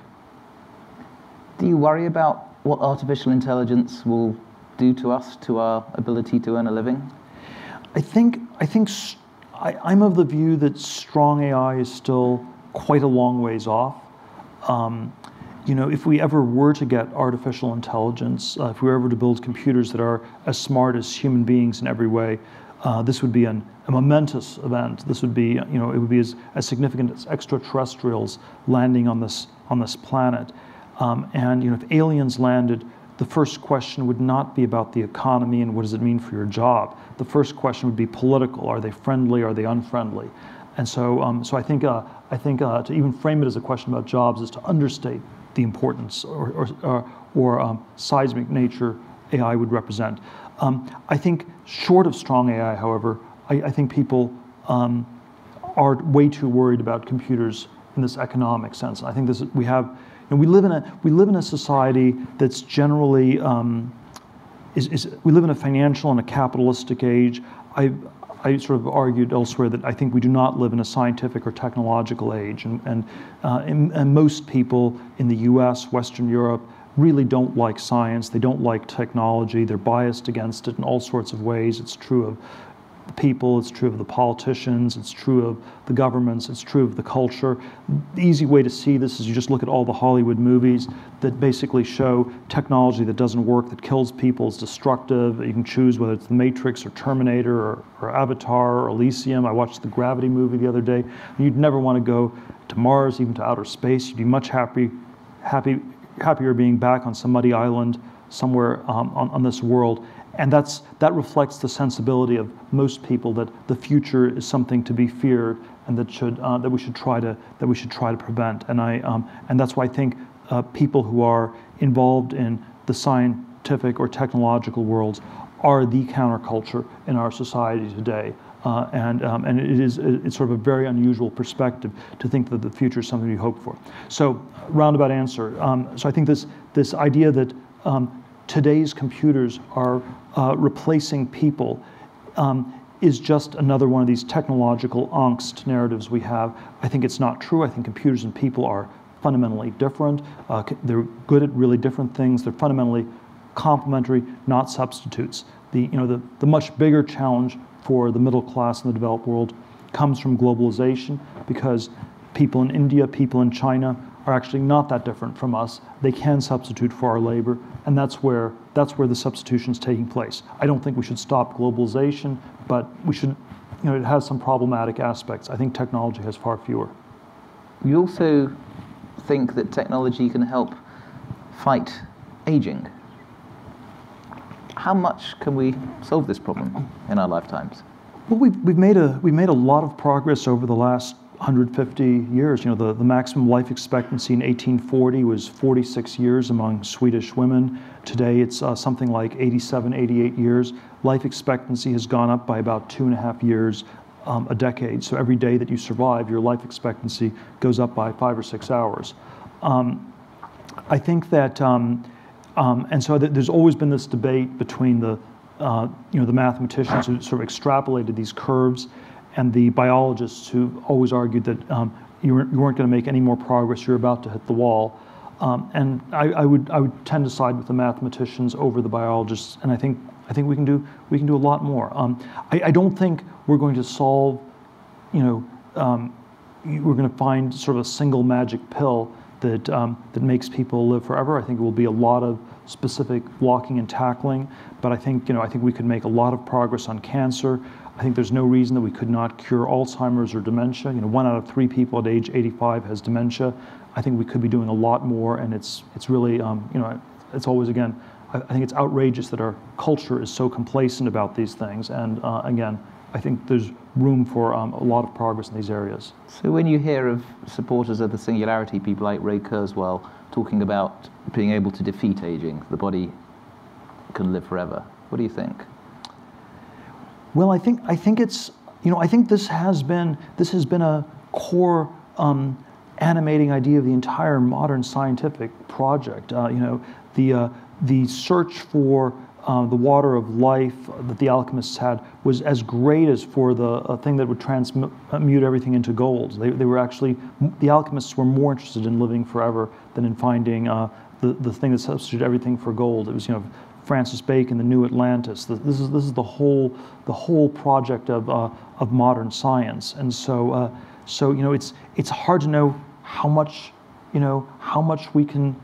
Do you worry about what artificial intelligence will do to us, to our ability to earn a living? I think, I think I, I'm of the view that strong AI is still quite a long ways off. Um, you know, if we ever were to get artificial intelligence, uh, if we were ever to build computers that are as smart as human beings in every way, uh, this would be an, a momentous event. This would be, you know, it would be as, as significant as extraterrestrials landing on this on this planet. Um, and you know, if aliens landed, the first question would not be about the economy and what does it mean for your job. The first question would be political. Are they friendly? Are they unfriendly? And so, um, so I think, uh, I think uh, to even frame it as a question about jobs is to understate the importance or, or, or, or um, seismic nature AI would represent. Um, I think short of strong AI, however, I, I think people um, are way too worried about computers in this economic sense. I think this we have, you know, we live in a we live in a society that's generally um, is, is, we live in a financial and a capitalistic age. I, I sort of argued elsewhere that I think we do not live in a scientific or technological age, and, and, uh, and, most people in the U.S., Western Europe, really don't like science. They don't like technology. They're biased against it in all sorts of ways. It's true of the people, it's true of the politicians, it's true of the governments, it's true of the culture. The easy way to see this is you just look at all the Hollywood movies that basically show technology that doesn't work, that kills people, is destructive. You can choose whether it's The Matrix or Terminator or, or Avatar or Elysium. I watched the Gravity movie the other day. You'd never want to go to Mars, even to outer space. You'd be much happy, happy, happier being back on some muddy island somewhere um, on, on this world. And that's, that reflects the sensibility of most people that the future is something to be feared and that, should, uh, that, we, should try to, that we should try to prevent. And, I, um, and that's why I think uh, people who are involved in the scientific or technological worlds are the counterculture in our society today. Uh, and, um, and it is it's sort of a very unusual perspective to think that the future is something we hope for. So, roundabout answer. Um, so I think this this idea that um, today's computers are uh, replacing people um, is just another one of these technological angst narratives we have. I think it's not true. I think computers and people are fundamentally different. Uh, they're good at really different things. They're fundamentally complementary, not substitutes. The, you know, the, the much bigger challenge for the middle class in the developed world comes from globalization because people in India, people in China are actually not that different from us. They can substitute for our labor, and that's where, that's where the substitution is taking place. I don't think we should stop globalization, but we should, you know, it has some problematic aspects. I think technology has far fewer. You also think that technology can help fight aging how much can we solve this problem in our lifetimes? Well, we've, we've, made a, we've made a lot of progress over the last 150 years. You know, the, the maximum life expectancy in 1840 was 46 years among Swedish women. Today it's uh, something like 87, 88 years. Life expectancy has gone up by about two and a half years um, a decade. So every day that you survive, your life expectancy goes up by five or six hours. Um, I think that um, um, and so th- there's always been this debate between the, uh, you know, the mathematicians who sort of extrapolated these curves and the biologists who always argued that um, you, weren't, weren't going to make any more progress, you're about to hit the wall. Um, and I, I, would, I would tend to side with the mathematicians over the biologists, and I think, I think we, can do, we can do a lot more. Um, I, I, don't think we're going to solve, you know, um, we're going to find sort of a single magic pill that, um, that makes people live forever. I think it will be a lot of specific blocking and tackling, but I think, you know, I think we could make a lot of progress on cancer. I think there's no reason that we could not cure Alzheimer's or dementia. You know, one out of three people at age 85 has dementia. I think we could be doing a lot more, and it's, it's really, um, you know, it's always, again, I, I, think it's outrageous that our culture is so complacent about these things, and uh, again, I think there's room for um, a lot of progress in these areas. So when you hear of supporters of the singularity, people like Ray Kurzweil talking about being able to defeat aging, the body can live forever, what do you think? Well, I think I think it's you know I think this has been this has been a core um, animating idea of the entire modern scientific project. Uh, you know the uh, the search for uh, the water of life that the alchemists had was as great as for the thing that would transmute everything into gold. They, they were actually, the alchemists were more interested in living forever than in finding uh, the, the thing that substituted everything for gold. It was, you know, Francis Bacon, the New Atlantis. This is, this is the, whole, the whole project of, uh, of modern science. And so, uh, so, you know, it's, it's hard to know how much, you know, how much we can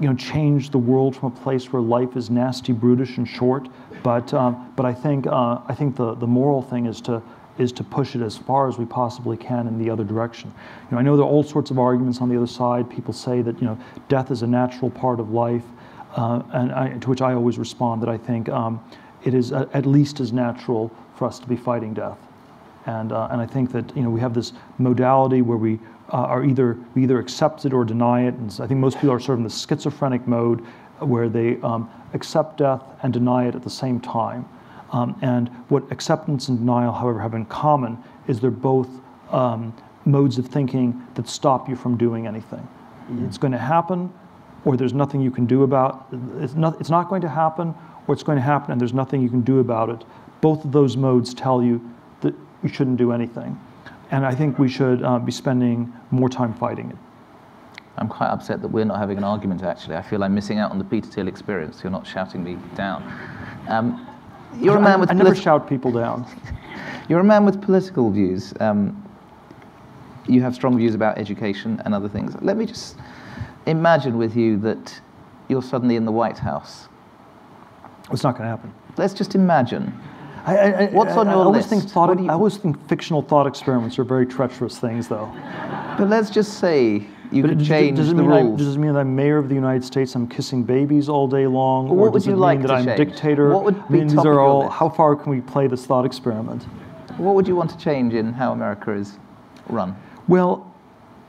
you know, change the world from a place where life is nasty, brutish, and short. But, um, but I think, uh, I think the, the moral thing is to, is to push it as far as we possibly can in the other direction. You know, I know there are all sorts of arguments on the other side. People say that you know, death is a natural part of life, uh, and I, to which I always respond that I think um, it is a, at least as natural for us to be fighting death. And, uh, and I think that you know, we have this modality where we uh, are either we either accept it or deny it. And so I think most people are sort of in the schizophrenic mode where they um, accept death and deny it at the same time. Um, and what acceptance and denial, however, have in common is they're both um, modes of thinking that stop you from doing anything. Mm-hmm. It's going to happen, or there's nothing you can do about it's not, it's not going to happen, or it's going to happen and there's nothing you can do about it. Both of those modes tell you that you shouldn't do anything. And I think we should uh, be spending more time fighting it. I'm quite upset that we're not having an argument, actually. I feel I'm missing out on the Peter Thiel experience. You're not shouting me down. Um, you're a man with I, I never shout people down. you're a man with political views. Um, you have strong views about education and other things. Let me just imagine with you that you're suddenly in the White House. It's not going to happen. Let's just imagine. I, I, What's on I, your I always list? Think thought, you- I always think fictional thought experiments are very treacherous things, though. But let's just say you But could does- change does it the mean I, rules. does it mean that I'm mayor of the United States? I'm kissing babies all day long, or what would does you it like mean that to I'm change? dictator? What would I be mean, top these are all. list? How far can we play this thought experiment? What would you want to change in how America is run? Well,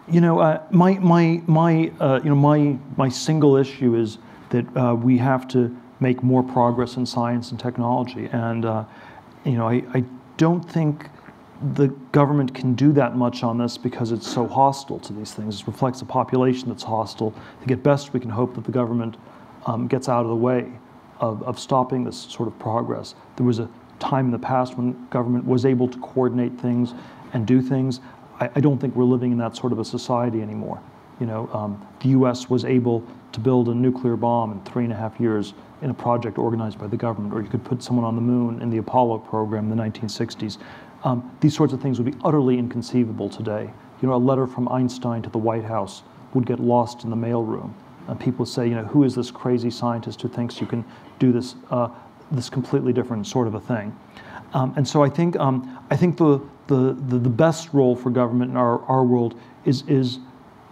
you know, uh, my my my uh, you know my my single issue is that uh, we have to make more progress in science and technology, and uh, you know, I, I don't think the government can do that much on this because it's so hostile to these things. It reflects a population that's hostile. I think at best we can hope that the government um, gets out of the way of, of stopping this sort of progress. There was a time in the past when government was able to coordinate things and do things. I, I don't think we're living in that sort of a society anymore. You know, um, the U.S. was able to build a nuclear bomb in three and a half years in a project organized by the government, or you could put someone on the moon in the Apollo program in the 1960s. Um, these sorts of things would be utterly inconceivable today. You know, a letter from Einstein to the White House would get lost in the mailroom. And people say, you know, who is this crazy scientist who thinks you can do this, uh, this completely different sort of a thing? Um, and so I think, um, I think the, the, the, the best role for government in our, our world is, is,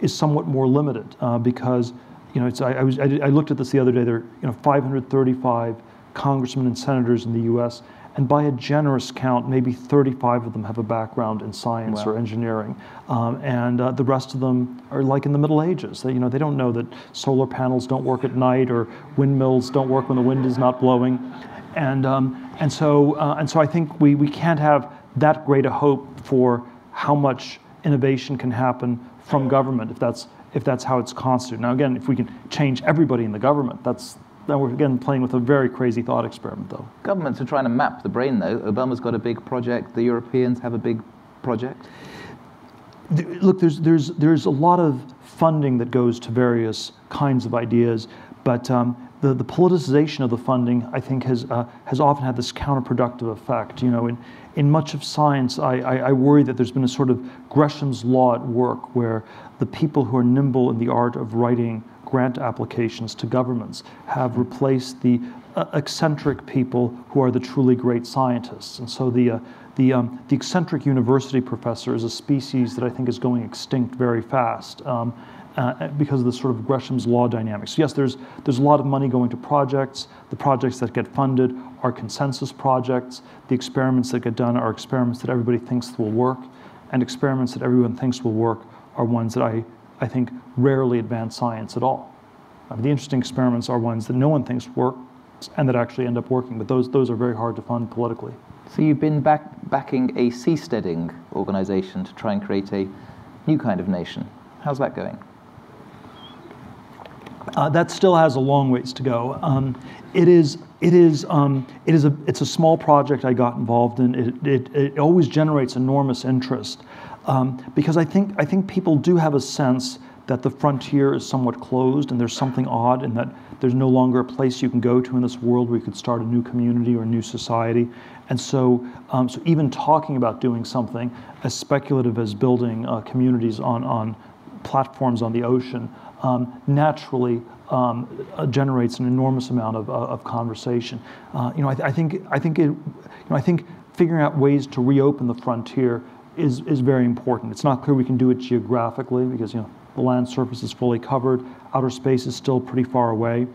is somewhat more limited uh, because, you know, it's, I, I, was, I, did- I looked at this the other day. There are, you know, 535 congressmen and senators in the U.S., and by a generous count, maybe 35 of them have a background in science Wow. or engineering, um, and uh, the rest of them are like in the Middle Ages. They, you know, they don't know that solar panels don't work at night or windmills don't work when the wind is not blowing, and um, and so uh, and so I think we, we can't have that great a hope for how much innovation can happen from government if that's if that's how it's constituted. Now again, if we can change everybody in the government, that's then we're again playing with a very crazy thought experiment, though. Governments are trying to map the brain, though. Obama's got a big project. The Europeans have a big project. Look, there's, there's, there's a lot of funding that goes to various kinds of ideas, but um, the, the politicization of the funding, I think, has, uh, has often had this counterproductive effect. You know, in, in much of science, I, I, I worry that there's been a sort of Gresham's law at work where the people who are nimble in the art of writing grant applications to governments have replaced the uh, eccentric people who are the truly great scientists. And so the, uh, the, um, the eccentric university professor is a species that I think is going extinct very fast um, uh, because of the sort of Gresham's law dynamics. Yes, there's, there's a lot of money going to projects. The projects that get funded are consensus projects. The experiments that get done are experiments that everybody thinks will work. And experiments that everyone thinks will work are ones that I, I think rarely advance science at all. The interesting experiments are ones that no one thinks work and that actually end up working, but those, those are very hard to fund politically. So you've been back, backing a seasteading organization to try and create a new kind of nation. How's that going? Uh, that still has a long ways to go. Um, it is, it is, um, it is a, it's a small project I got involved in. It, it, it always generates enormous interest um, because I think, I think people do have a sense that the frontier is somewhat closed and there's something odd in that there's no longer a place you can go to in this world where you could start a new community or a new society. And so, um, so even talking about doing something as speculative as building uh, communities on, on platforms on the ocean um, naturally um, uh, generates an enormous amount of, uh, of conversation. Uh, you know, I, th- I think I think it, you know, I think figuring out ways to reopen the frontier is is very important. It's not clear we can do it geographically because you know the land surface is fully covered. Outer space is still pretty far away.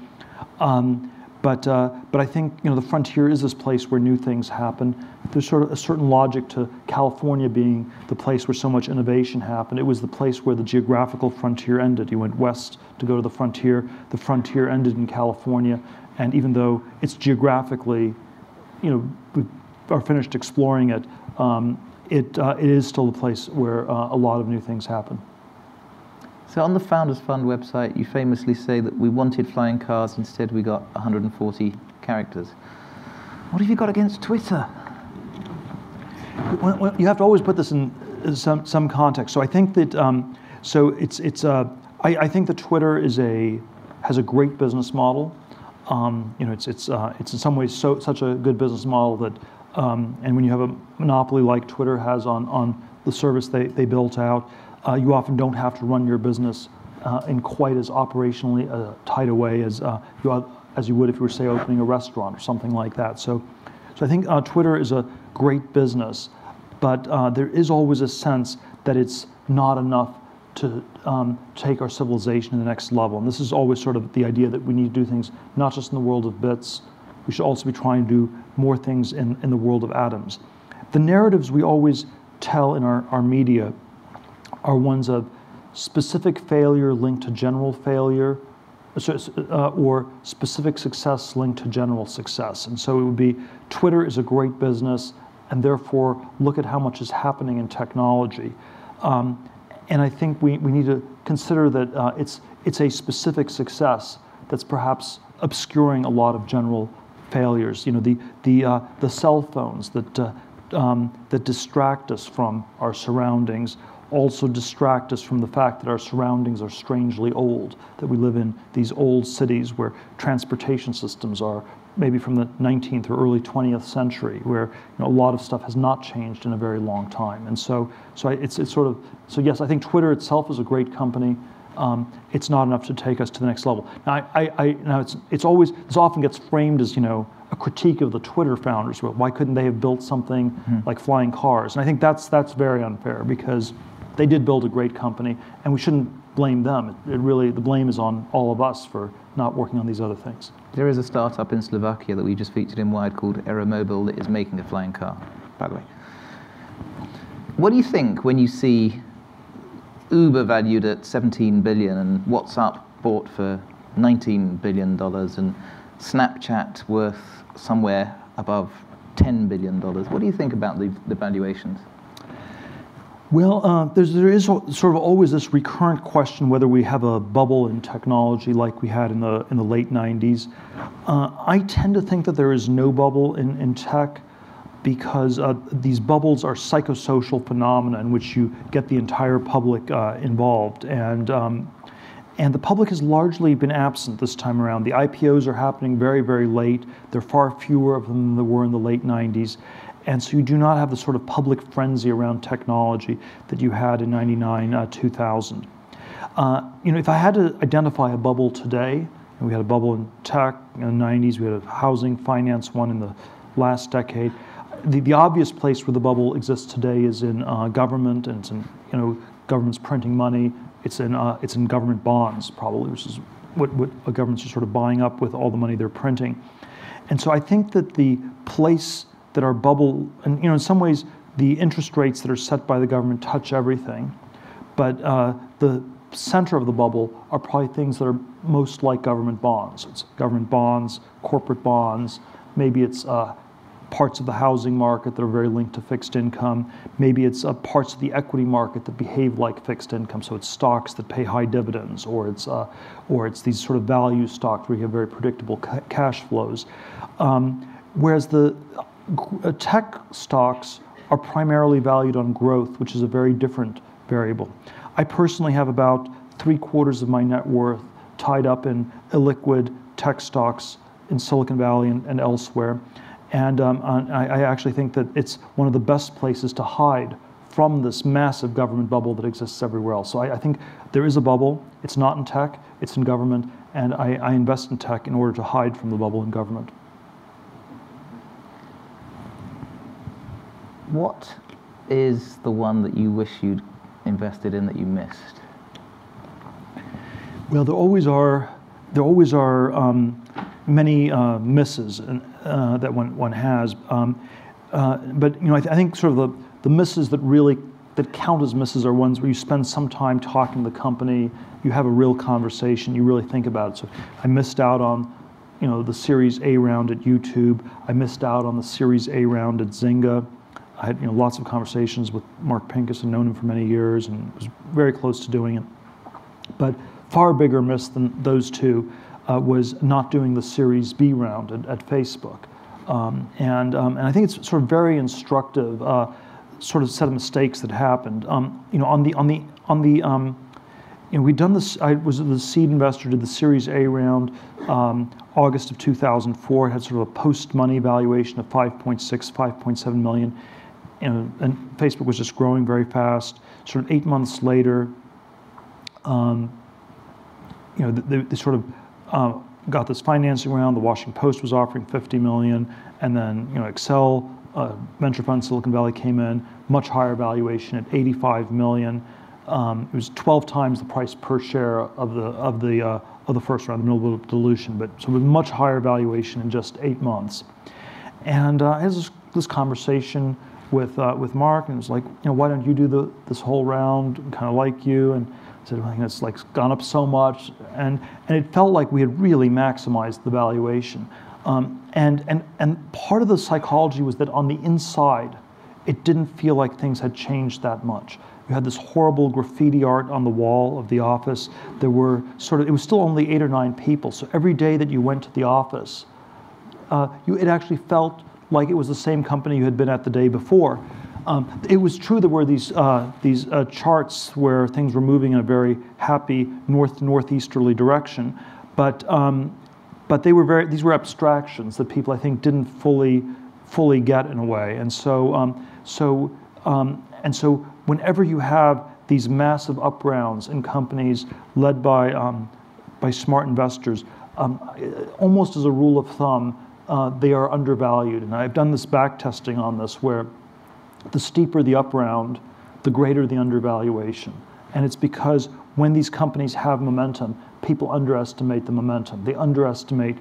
Um, but, uh, but I think you know, the frontier is this place where new things happen. There's sort of a certain logic to California being the place where so much innovation happened. It was the place where the geographical frontier ended. You went west to go to the frontier. The frontier ended in California. And even though it's geographically, you know, we are finished exploring it, um, it, uh, it is still a place where uh, a lot of new things happen. So on the Founders Fund website, you famously say that we wanted flying cars, instead we got 140 characters. What have you got against Twitter? You have to always put this in some, some context. So I think that um, so it's it's uh, I, I think that Twitter is a has a great business model. Um, you know, it's it's uh, it's in some ways so such a good business model that um, and when you have a monopoly like Twitter has on on the service they, they built out, uh, you often don't have to run your business uh, in quite as operationally uh, tight a way as uh, you are, as you would if you were say opening a restaurant or something like that. So So I think uh, Twitter is a great business, but uh, there is always a sense that it's not enough to um, take our civilization to the next level. And this is always sort of the idea that we need to do things not just in the world of bits, we should also be trying to do more things in, in the world of atoms. The narratives we always tell in our, our media are ones of specific failure linked to general failure, uh, or specific success linked to general success. And so it would be Twitter is a great business, and therefore look at how much is happening in technology. Um, and I think we, we need to consider that uh, it's, it's a specific success that's perhaps obscuring a lot of general failures. You know, the, the, uh, the cell phones that, uh, um, that distract us from our surroundings also distract us from the fact that our surroundings are strangely old, that we live in these old cities where transportation systems are maybe from the 19th or early 20th century, where you know, a lot of stuff has not changed in a very long time. And so, so it's, it's sort of, so yes, I think Twitter itself is a great company. Um, it's not enough to take us to the next level. Now, I, I, I, now it's, it's always, this often gets framed as, you know, a critique of the Twitter founders. Why couldn't they have built something mm-hmm. like flying cars? And I think that's, that's very unfair because they did build a great company, and we shouldn't blame them. It, really, the blame is on all of us for not working on these other things. There is a startup in Slovakia that we just featured in Wired called AeroMobil that is making a flying car, by the way. What do you think when you see Uber valued at 17 billion and WhatsApp bought for 19 billion dollars and Snapchat worth somewhere above 10 billion dollars? What do you think about the, the valuations? Well, uh, there is sort of always this recurrent question whether we have a bubble in technology like we had in the in the late 90s. Uh, I tend to think that there is no bubble in, in tech because uh, these bubbles are psychosocial phenomena in which you get the entire public uh, involved. And, um, and the public has largely been absent this time around. The IPOs are happening very, very late. There are far fewer of them than there were in the late 90s. And so you do not have the sort of public frenzy around technology that you had in 99, uh, 2000. Uh, you know, if I had to identify a bubble today, we had a bubble in tech in the 90s, we had a housing finance one in the last decade. The, the obvious place where the bubble exists today is in uh, government, and it's in, you know, government's printing money. It's in, uh, it's in government bonds, probably, which is what, what governments are sort of buying up with all the money they're printing. And so I think that the place that our bubble, and you know, in some ways, the interest rates that are set by the government touch everything, but uh, the center of the bubble are probably things that are most like government bonds. It's government bonds, corporate bonds, maybe it's uh, parts of the housing market that are very linked to fixed income. Maybe it's uh, parts of the equity market that behave like fixed income. So it's stocks that pay high dividends, or it's uh, or it's these sort of value stocks where you have very predictable ca- cash flows. Um, whereas the tech stocks are primarily valued on growth, which is a very different variable. I personally have about three quarters of my net worth tied up in illiquid tech stocks in Silicon Valley and, and elsewhere. And um, I, I, actually think that it's one of the best places to hide from this massive government bubble that exists everywhere else. So I, I think there is a bubble. It's not in tech, it's in government. And I, I invest in tech in order to hide from the bubble in government. What is the one that you wish you'd invested in that you missed? Well, there always are. There always are um, many uh, misses uh, that one one has. Um, uh, but you know, I, th- I, think sort of the the misses that really that count as misses are ones where you spend some time talking to the company, you have a real conversation, you really think about it. So I missed out on, you know, the Series A round at YouTube. I missed out on the Series A round at Zynga. I had you know, lots of conversations with Mark Pincus and known him for many years and was very close to doing it. But far bigger miss than those two uh, was not doing the Series B round at, at Facebook. Um, and, um, and I think it's sort of very instructive, uh, sort of set of mistakes that happened. Um, you know, on the, on the, on the um, you know, we'd done this, I was the seed investor, did the Series A round um, August of 2004. Had sort of a post-money valuation of 5.6, 5.7 million and, and, Facebook was just growing very fast. Sort of eight months later, um, you know, they, they, sort of uh, got this financing round. The Washington Post was offering 50 million, and then you know Accel uh, venture fund Silicon Valley came in, much higher valuation at 85 million. Um, it was 12 times the price per share of the of the uh, of the first round, the middle dilution, but so with much higher valuation in just eight months. And uh, I had this, this conversation with uh, with Mark, and it was like, you know, why don't you do the, this whole round? Kind of like you, and I said, well, it's like gone up so much, and and it felt like we had really maximized the valuation. Um, and and and part of the psychology was that on the inside, it didn't feel like things had changed that much. You had this horrible graffiti art on the wall of the office. There were sort of, it was still only eight or nine people. So every day that you went to the office, uh, you, it actually felt like it was the same company you had been at the day before. Um, it was true there were these, uh, these uh, charts where things were moving in a very happy north northeasterly direction, but, um, but they were very, these were abstractions that people I think didn't fully, fully get in a way. And so, um, so, um, and so whenever you have these massive up rounds in companies led by, um, by smart investors, um, almost as a rule of thumb, uh, they are undervalued. And I've done this back testing on this where the steeper the up round, the greater the undervaluation. And it's because when these companies have momentum, people underestimate the momentum. They underestimate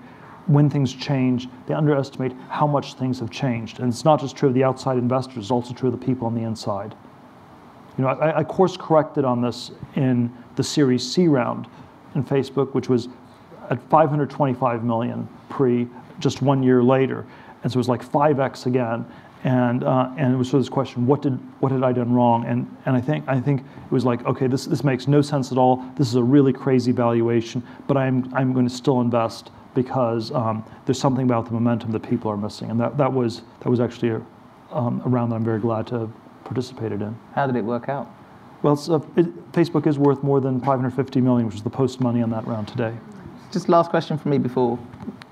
when things change, they underestimate how much things have changed. And it's not just true of the outside investors, it's also true of the people on the inside. You know, I, I course corrected on this in the Series C round in Facebook, which was at 525 million pre, just one year later, and so it was like 5x again. And, uh, and it was sort of this question: What did what had I done wrong? And and I think I think it was like, okay, this this makes no sense at all. This is a really crazy valuation, but I'm I'm going to still invest because um, there's something about the momentum that people are missing, and that that was that was actually a, um, a round that I'm very glad to have participated in. How did it work out? Well, uh, it, Facebook is worth more than 550 million, which is the post money on that round today. Just last question for me before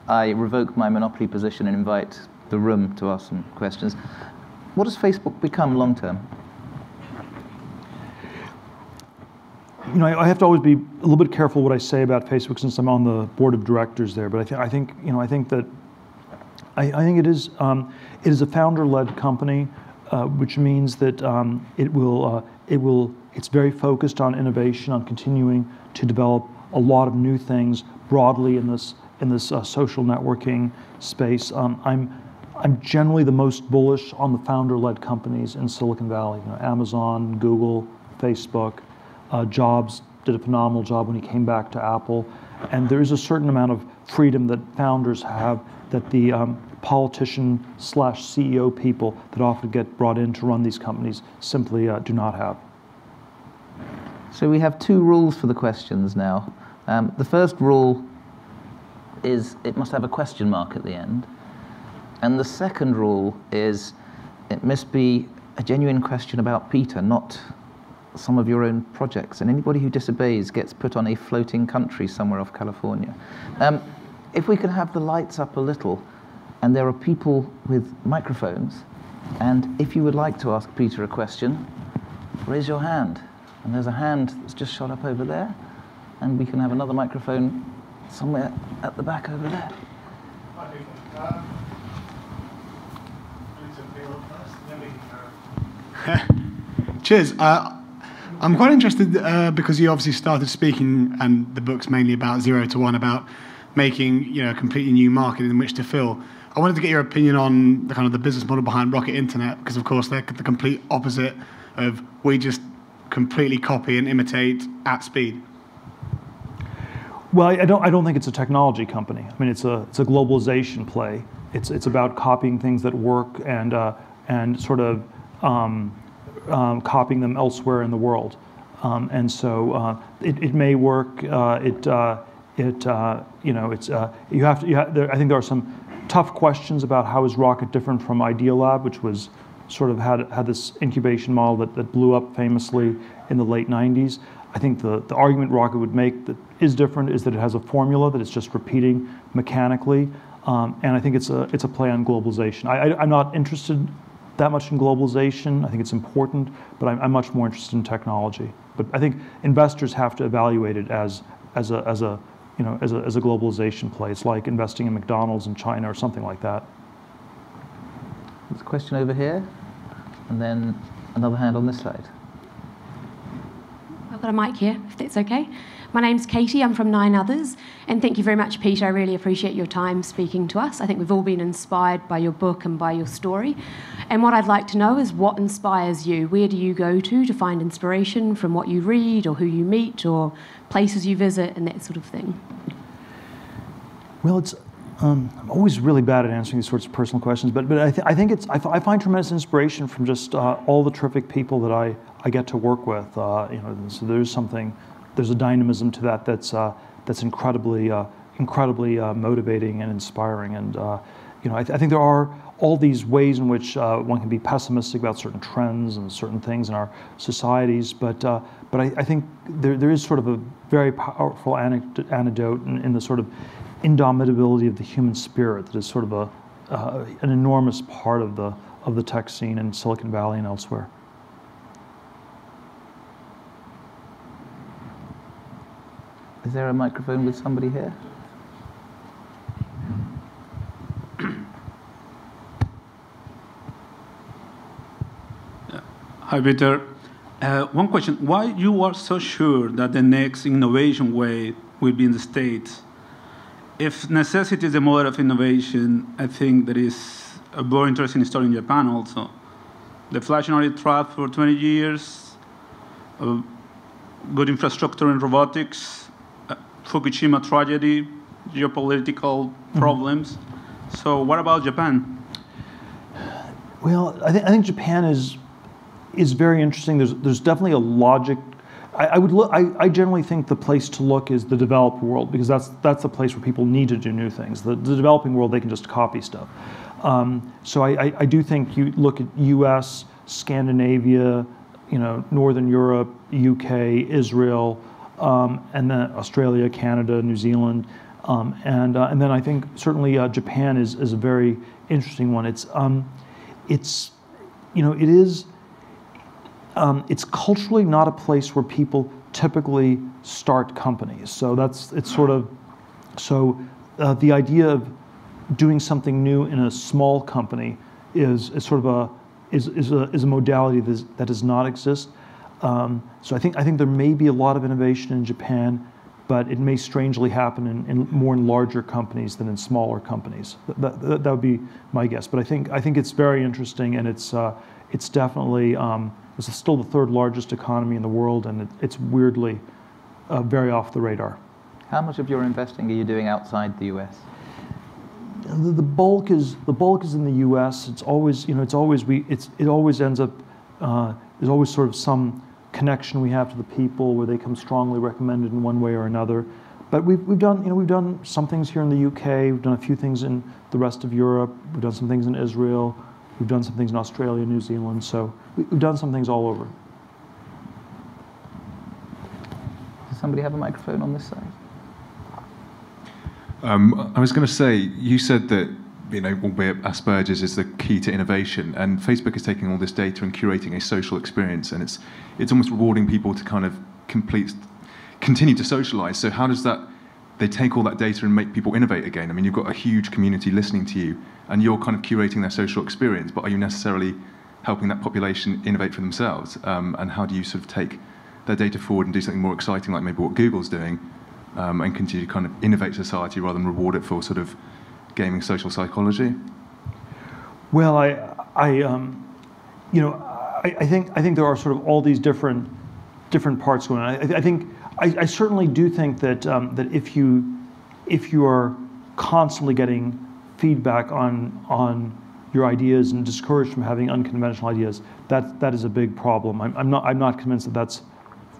I revoke my monopoly position and invite the room to ask some questions. What does Facebook become long term? You know, I, have to always be a little bit careful what I say about Facebook since I'm on the board of directors there. But I, th- I think, you know, I think that I, I think it is um, it is a founder-led company uh, which means that um, it will uh, it will it's very focused on innovation, on continuing to develop a lot of new things broadly in this in this uh, social networking space. Um, I'm I'm generally the most bullish on the founder-led companies in Silicon Valley. You know, Amazon, Google, Facebook. Uh, Jobs did a phenomenal job when he came back to Apple, and there is a certain amount of freedom that founders have that the um, politician slash CEO people that often get brought in to run these companies simply uh, do not have. So we have two rules for the questions now. Um, the first rule is it must have a question mark at the end. And the second rule is it must be a genuine question about Peter, not some of your own projects. And anybody who disobeys gets put on a floating country somewhere off California. Um, if we could have the lights up a little, and there are people with microphones. And if you would like to ask Peter a question, raise your hand. And there's a hand that's just shot up over there. And we can have another microphone somewhere at the back over there. Cheers. Uh, I'm quite interested uh, because you obviously started speaking, and the book's mainly about zero to one, about making you know a completely new market in which to fill. I wanted to get your opinion on the kind of the business model behind Rocket Internet because, of course, they're the complete opposite of we just completely copy and imitate at speed. Well, I don't. I don't think it's a technology company. I mean, it's a it's a globalization play. It's it's about copying things that work and uh, and sort of um, um, copying them elsewhere in the world. Um, and so uh, it, it may work. Uh, it uh, it uh, you know it's uh, you have to. You there, I think there are some tough questions about how is Rocket different from Idealab, which was sort of had, had this incubation model that, that blew up famously in the late 90s. I think the, the argument Rocket would make that is different is that it has a formula that it's just repeating mechanically. Um, and I think it's a, it's a play on globalization. I, am not interested that much in globalization. I think it's important, but I'm, I'm, much more interested in technology. But I think investors have to evaluate it as, as, a, as, a, you know, as a, as a globalization play. It's like investing in McDonald's in China or something like that. There's a question over here, and then another hand on this side. I've got a mic here, if that's okay. My name's Katie, I'm from Nine Others, and thank you very much, Peter. I really appreciate your time speaking to us. I think we've all been inspired by your book and by your story. And what I'd like to know is what inspires you? Where do you go to to find inspiration from what you read or who you meet or places you visit and that sort of thing? Well, it's um, I'm always really bad at answering these sorts of personal questions, but, but I, th- I think it's, I, find tremendous inspiration from just uh, all the terrific people that I, I get to work with. Uh, you know, so there's something, there's a dynamism to that that's, uh, that's incredibly, uh, incredibly uh, motivating and inspiring. And, uh, you know, I, th- I, think there are all these ways in which one can be pessimistic about certain trends and certain things in our societies, but, but I, I, think there, there is sort of a very powerful anecdote in, in the sort of indomitability of the human spirit that is sort of a, an enormous part of the, of the tech scene in Silicon Valley and elsewhere. Is there a microphone with somebody here? Hi, Peter. Uh, one question: Why you are so sure that the next innovation wave will be in the States if necessity is the mother of innovation, I think there is a very interesting story in Japan also. The flashing trap for 20 years, good infrastructure in robotics, Fukushima tragedy, geopolitical mm-hmm. problems. So, what about Japan? Well, I, th- I think Japan is is very interesting. There's there's definitely a logic I, I would look. I, I, generally think the place to look is the developed world because that's that's the place where people need to do new things. The, the developing world they can just copy stuff. Um, so I, I, I, do think you look at U.S., Scandinavia, you know, Northern Europe, U.K., Israel, um, and then Australia, Canada, New Zealand, um, and uh, and then I think certainly uh, Japan is is a very interesting one. It's um, it's you know it is um, it's culturally not a place where people typically start companies. So that's it's sort of so uh, the idea of doing something new in a small company is, is sort of a is, is a is a modality that, is, that does not exist. Um, so I think I think there may be a lot of innovation in Japan, but it may strangely happen in, in more in larger companies than in smaller companies. That, that, that, would be my guess. But I think I think it's very interesting, and it's uh, it's definitely um, it's still the third largest economy in the world, and it, it's weirdly uh, very off the radar. How much of your investing are you doing outside the U.S.? The, the bulk is the bulk is in the U.S. It's always you know it's always we it's it always ends up uh, there's always sort of some connection we have to the people where they come strongly recommended in one way or another. But we've, we've done you know we've done some things here in the UK. We've done a few things in the rest of Europe. We've done some things in Israel. We've done some things in Australia, New Zealand. So we've done some things all over. Does somebody have a microphone on this side? Um, I was going to say, you said that you know, albeit Asperger's is the key to innovation, and Facebook is taking all this data and curating a social experience, and it's it's almost rewarding people to kind of complete, continue to socialize. So how does that? They take all that data and make people innovate again. I mean, you've got a huge community listening to you, and you're kind of curating their social experience, but are you necessarily helping that population innovate for themselves? Um, and how do you sort of take their data forward and do something more exciting, like maybe what Google's doing, um, and continue to kind of innovate society rather than reward it for sort of gaming social psychology? Well, I, I um, you know, I, I, think I think there are sort of all these different different parts going on. I, I think I, I, certainly do think that um, that if you if you are constantly getting feedback on on your ideas and discouraged from having unconventional ideas, that, that is a big problem. I'm, I'm, not, I'm not convinced that that's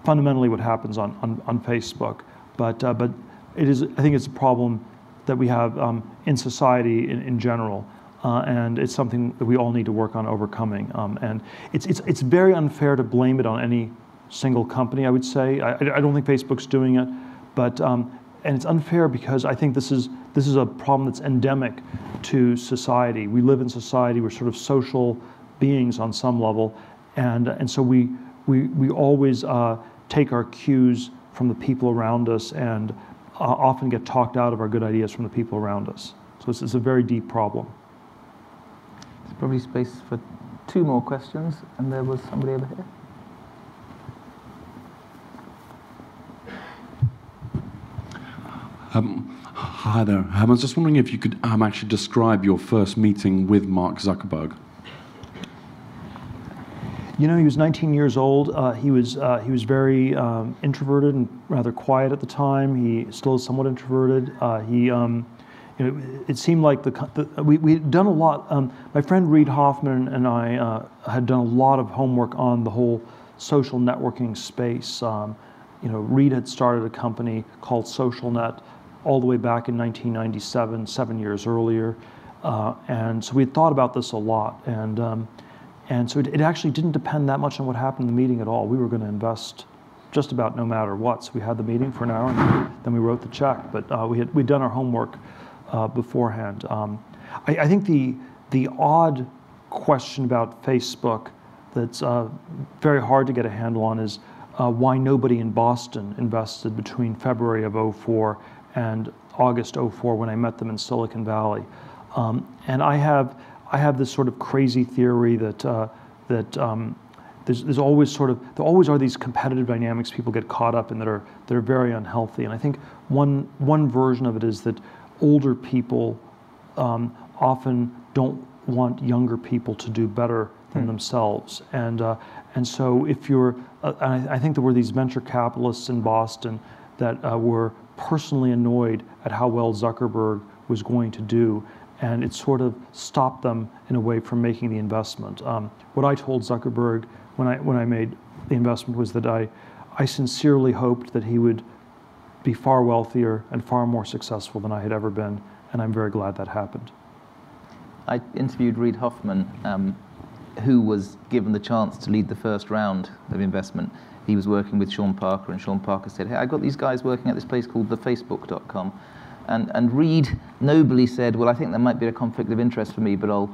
fundamentally what happens on, on, on Facebook. But, uh, but it is, I think it's a problem that we have um, in society in, in general. Uh, and it's something that we all need to work on overcoming. Um, and it's, it's, it's very unfair to blame it on any single company, I would say. I, I don't think Facebook's doing it, but um, and it's unfair because I think this is this is a problem that's endemic to society. We live in society. We're sort of social beings on some level, and and so we we we always uh, take our cues from the people around us, and uh, often get talked out of our good ideas from the people around us. So this is a very deep problem. There's probably space for two more questions, and there was somebody over here. Um, hi there. Um, I was just wondering if you could um, actually describe your first meeting with Mark Zuckerberg. You know, he was 19 years old. Uh, he was uh, he was very um, introverted and rather quiet at the time. He still is somewhat introverted. Uh, he, um, you know, it seemed like the, the we we had done a lot. Um, my friend Reid Hoffman and I uh, had done a lot of homework on the whole social networking space. Um, you know, Reid had started a company called SocialNet all the way back in 1997, seven years earlier, uh, and so we had thought about this a lot and. And so it, it, actually didn't depend that much on what happened in the meeting at all. We were going to invest just about no matter what. So we had the meeting for an hour and then we wrote the check. But uh, we had, we'd done our homework uh, beforehand. Um, I, I, think the, the odd question about Facebook that's uh, very hard to get a handle on is uh, why nobody in Boston invested between February of 04 and August 04 when I met them in Silicon Valley. Um, and I have I have this sort of crazy theory that uh, that um, there's, there's always sort of there always are these competitive dynamics people get caught up in that are that are very unhealthy. And I think one one version of it is that older people um, often don't want younger people to do better than hmm. themselves. And uh, and so if you're, uh, I, I, think there were these venture capitalists in Boston that uh, were personally annoyed at how well Zuckerberg was going to do and it sort of stopped them in a way from making the investment. Um, what I told Zuckerberg when I when I made the investment was that I I sincerely hoped that he would be far wealthier and far more successful than I had ever been, and I'm very glad that happened. I interviewed Reid Hoffman, um, who was given the chance to lead the first round of investment. He was working with Sean Parker, and Sean Parker said, "Hey, I got these guys working at this place called thefacebook.com." And, and Reid nobly said, Well, I think there might be a conflict of interest for me, but I'll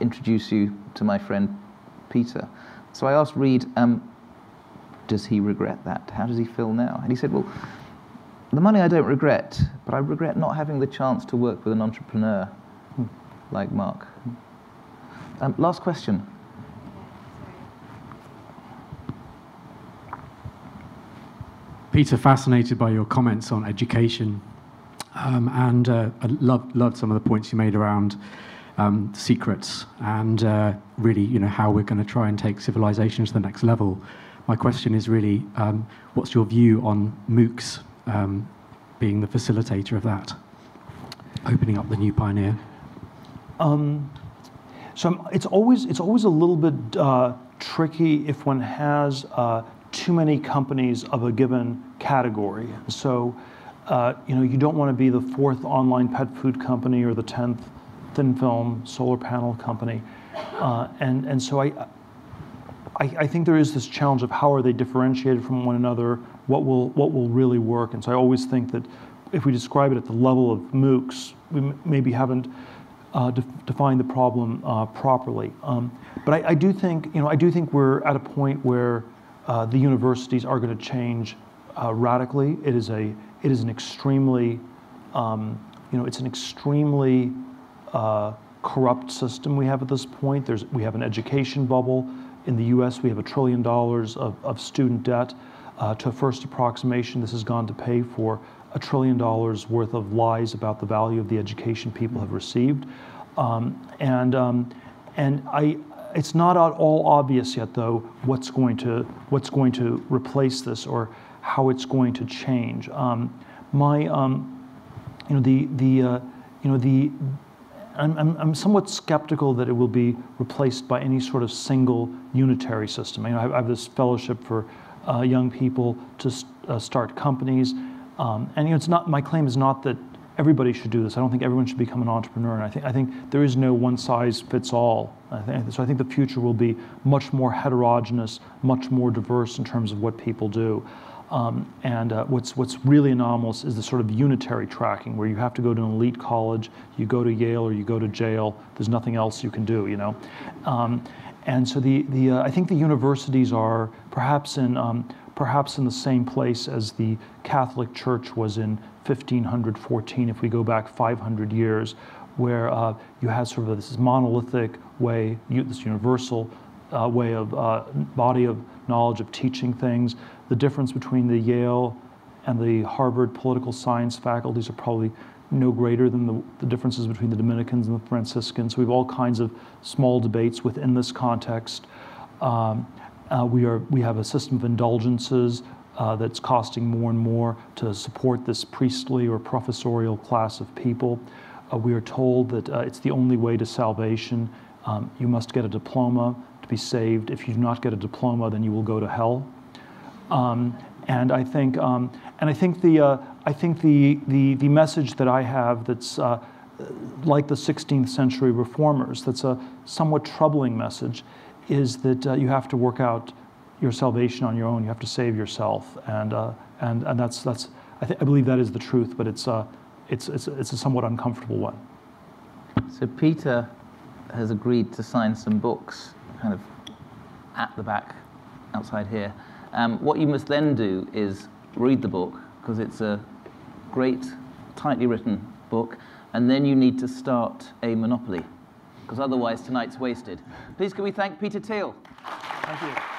introduce you to my friend Peter. So I asked Reid, um, Does he regret that? How does he feel now? And he said, Well, the money I don't regret, but I regret not having the chance to work with an entrepreneur hmm. like Mark. Um, last question. Peter, fascinated by your comments on education um, and uh, I loved, loved some of the points you made around um, secrets and uh, really, you know, how we're going to try and take civilization to the next level. My question is really, um, what's your view on MOOCs um, being the facilitator of that, opening up the new pioneer? Um, so it's always it's always a little bit uh, tricky if one has uh, too many companies of a given category. So uh, you know, you don't want to be the fourth online pet food company or the tenth thin film solar panel company, uh, and and so I, I, I think there is this challenge of how are they differentiated from one another, what will what will really work, and so I always think that if we describe it at the level of MOOCs, we maybe haven't uh, de- defined the problem uh, properly. Um, but I, I, do think you know I do think we're at a point where uh, the universities are going to change uh, radically. It is a it is an extremely, um, you know, it's an extremely uh, corrupt system we have at this point. There's, we have an education bubble. In the US, we have a trillion dollars of, of student debt. Uh, to a first approximation, this has gone to pay for a trillion dollars worth of lies about the value of the education people have received. Um, and um, and I, it's not at all obvious yet, though, what's going to what's going to replace this or how it's going to change. Um, my, um, you know, the, the, uh, you know, the, I'm, I'm, somewhat skeptical that it will be replaced by any sort of single unitary system. I, know, I have this fellowship for uh, young people to uh, start companies. Um, and you know, it's not, my claim is not that everybody should do this. I don't think everyone should become an entrepreneur. And I think, I think there is no one size fits all. I think, so I think the future will be much more heterogeneous, much more diverse in terms of what people do. Um, and uh, what's, what's really anomalous is the sort of unitary tracking where you have to go to an elite college, you go to Yale or you go to jail, there's nothing else you can do, you know. Um, and so the, the, uh, I think the universities are perhaps in um, perhaps in the same place as the Catholic Church was in 1514, if we go back 500 years, where uh, you had sort of this monolithic way, this universal uh, way of uh, body of knowledge of teaching things. The difference between the Yale and the Harvard political science faculties are probably no greater than the, the, differences between the Dominicans and the Franciscans. We have all kinds of small debates within this context. Um, uh, we, are, we have a system of indulgences uh, that's costing more and more to support this priestly or professorial class of people. Uh, we are told that uh, it's the only way to salvation. Um, you must get a diploma to be saved. If you do not get a diploma, then you will go to hell. Um, and I think, um, and I think the, uh, I think the, the, the message that I have that's uh, like the 16th century reformers, that's a somewhat troubling message, is that uh, you have to work out your salvation on your own. You have to save yourself, and uh, and and that's that's I, th- I believe that is the truth, but it's uh, it's it's it's a somewhat uncomfortable one. So Peter has agreed to sign some books, kind of at the back, outside here. Um, what you must then do is read the book because it's a great, tightly written book, and then you need to start a monopoly because otherwise tonight's wasted. Please can we thank Peter Thiel? Thank you.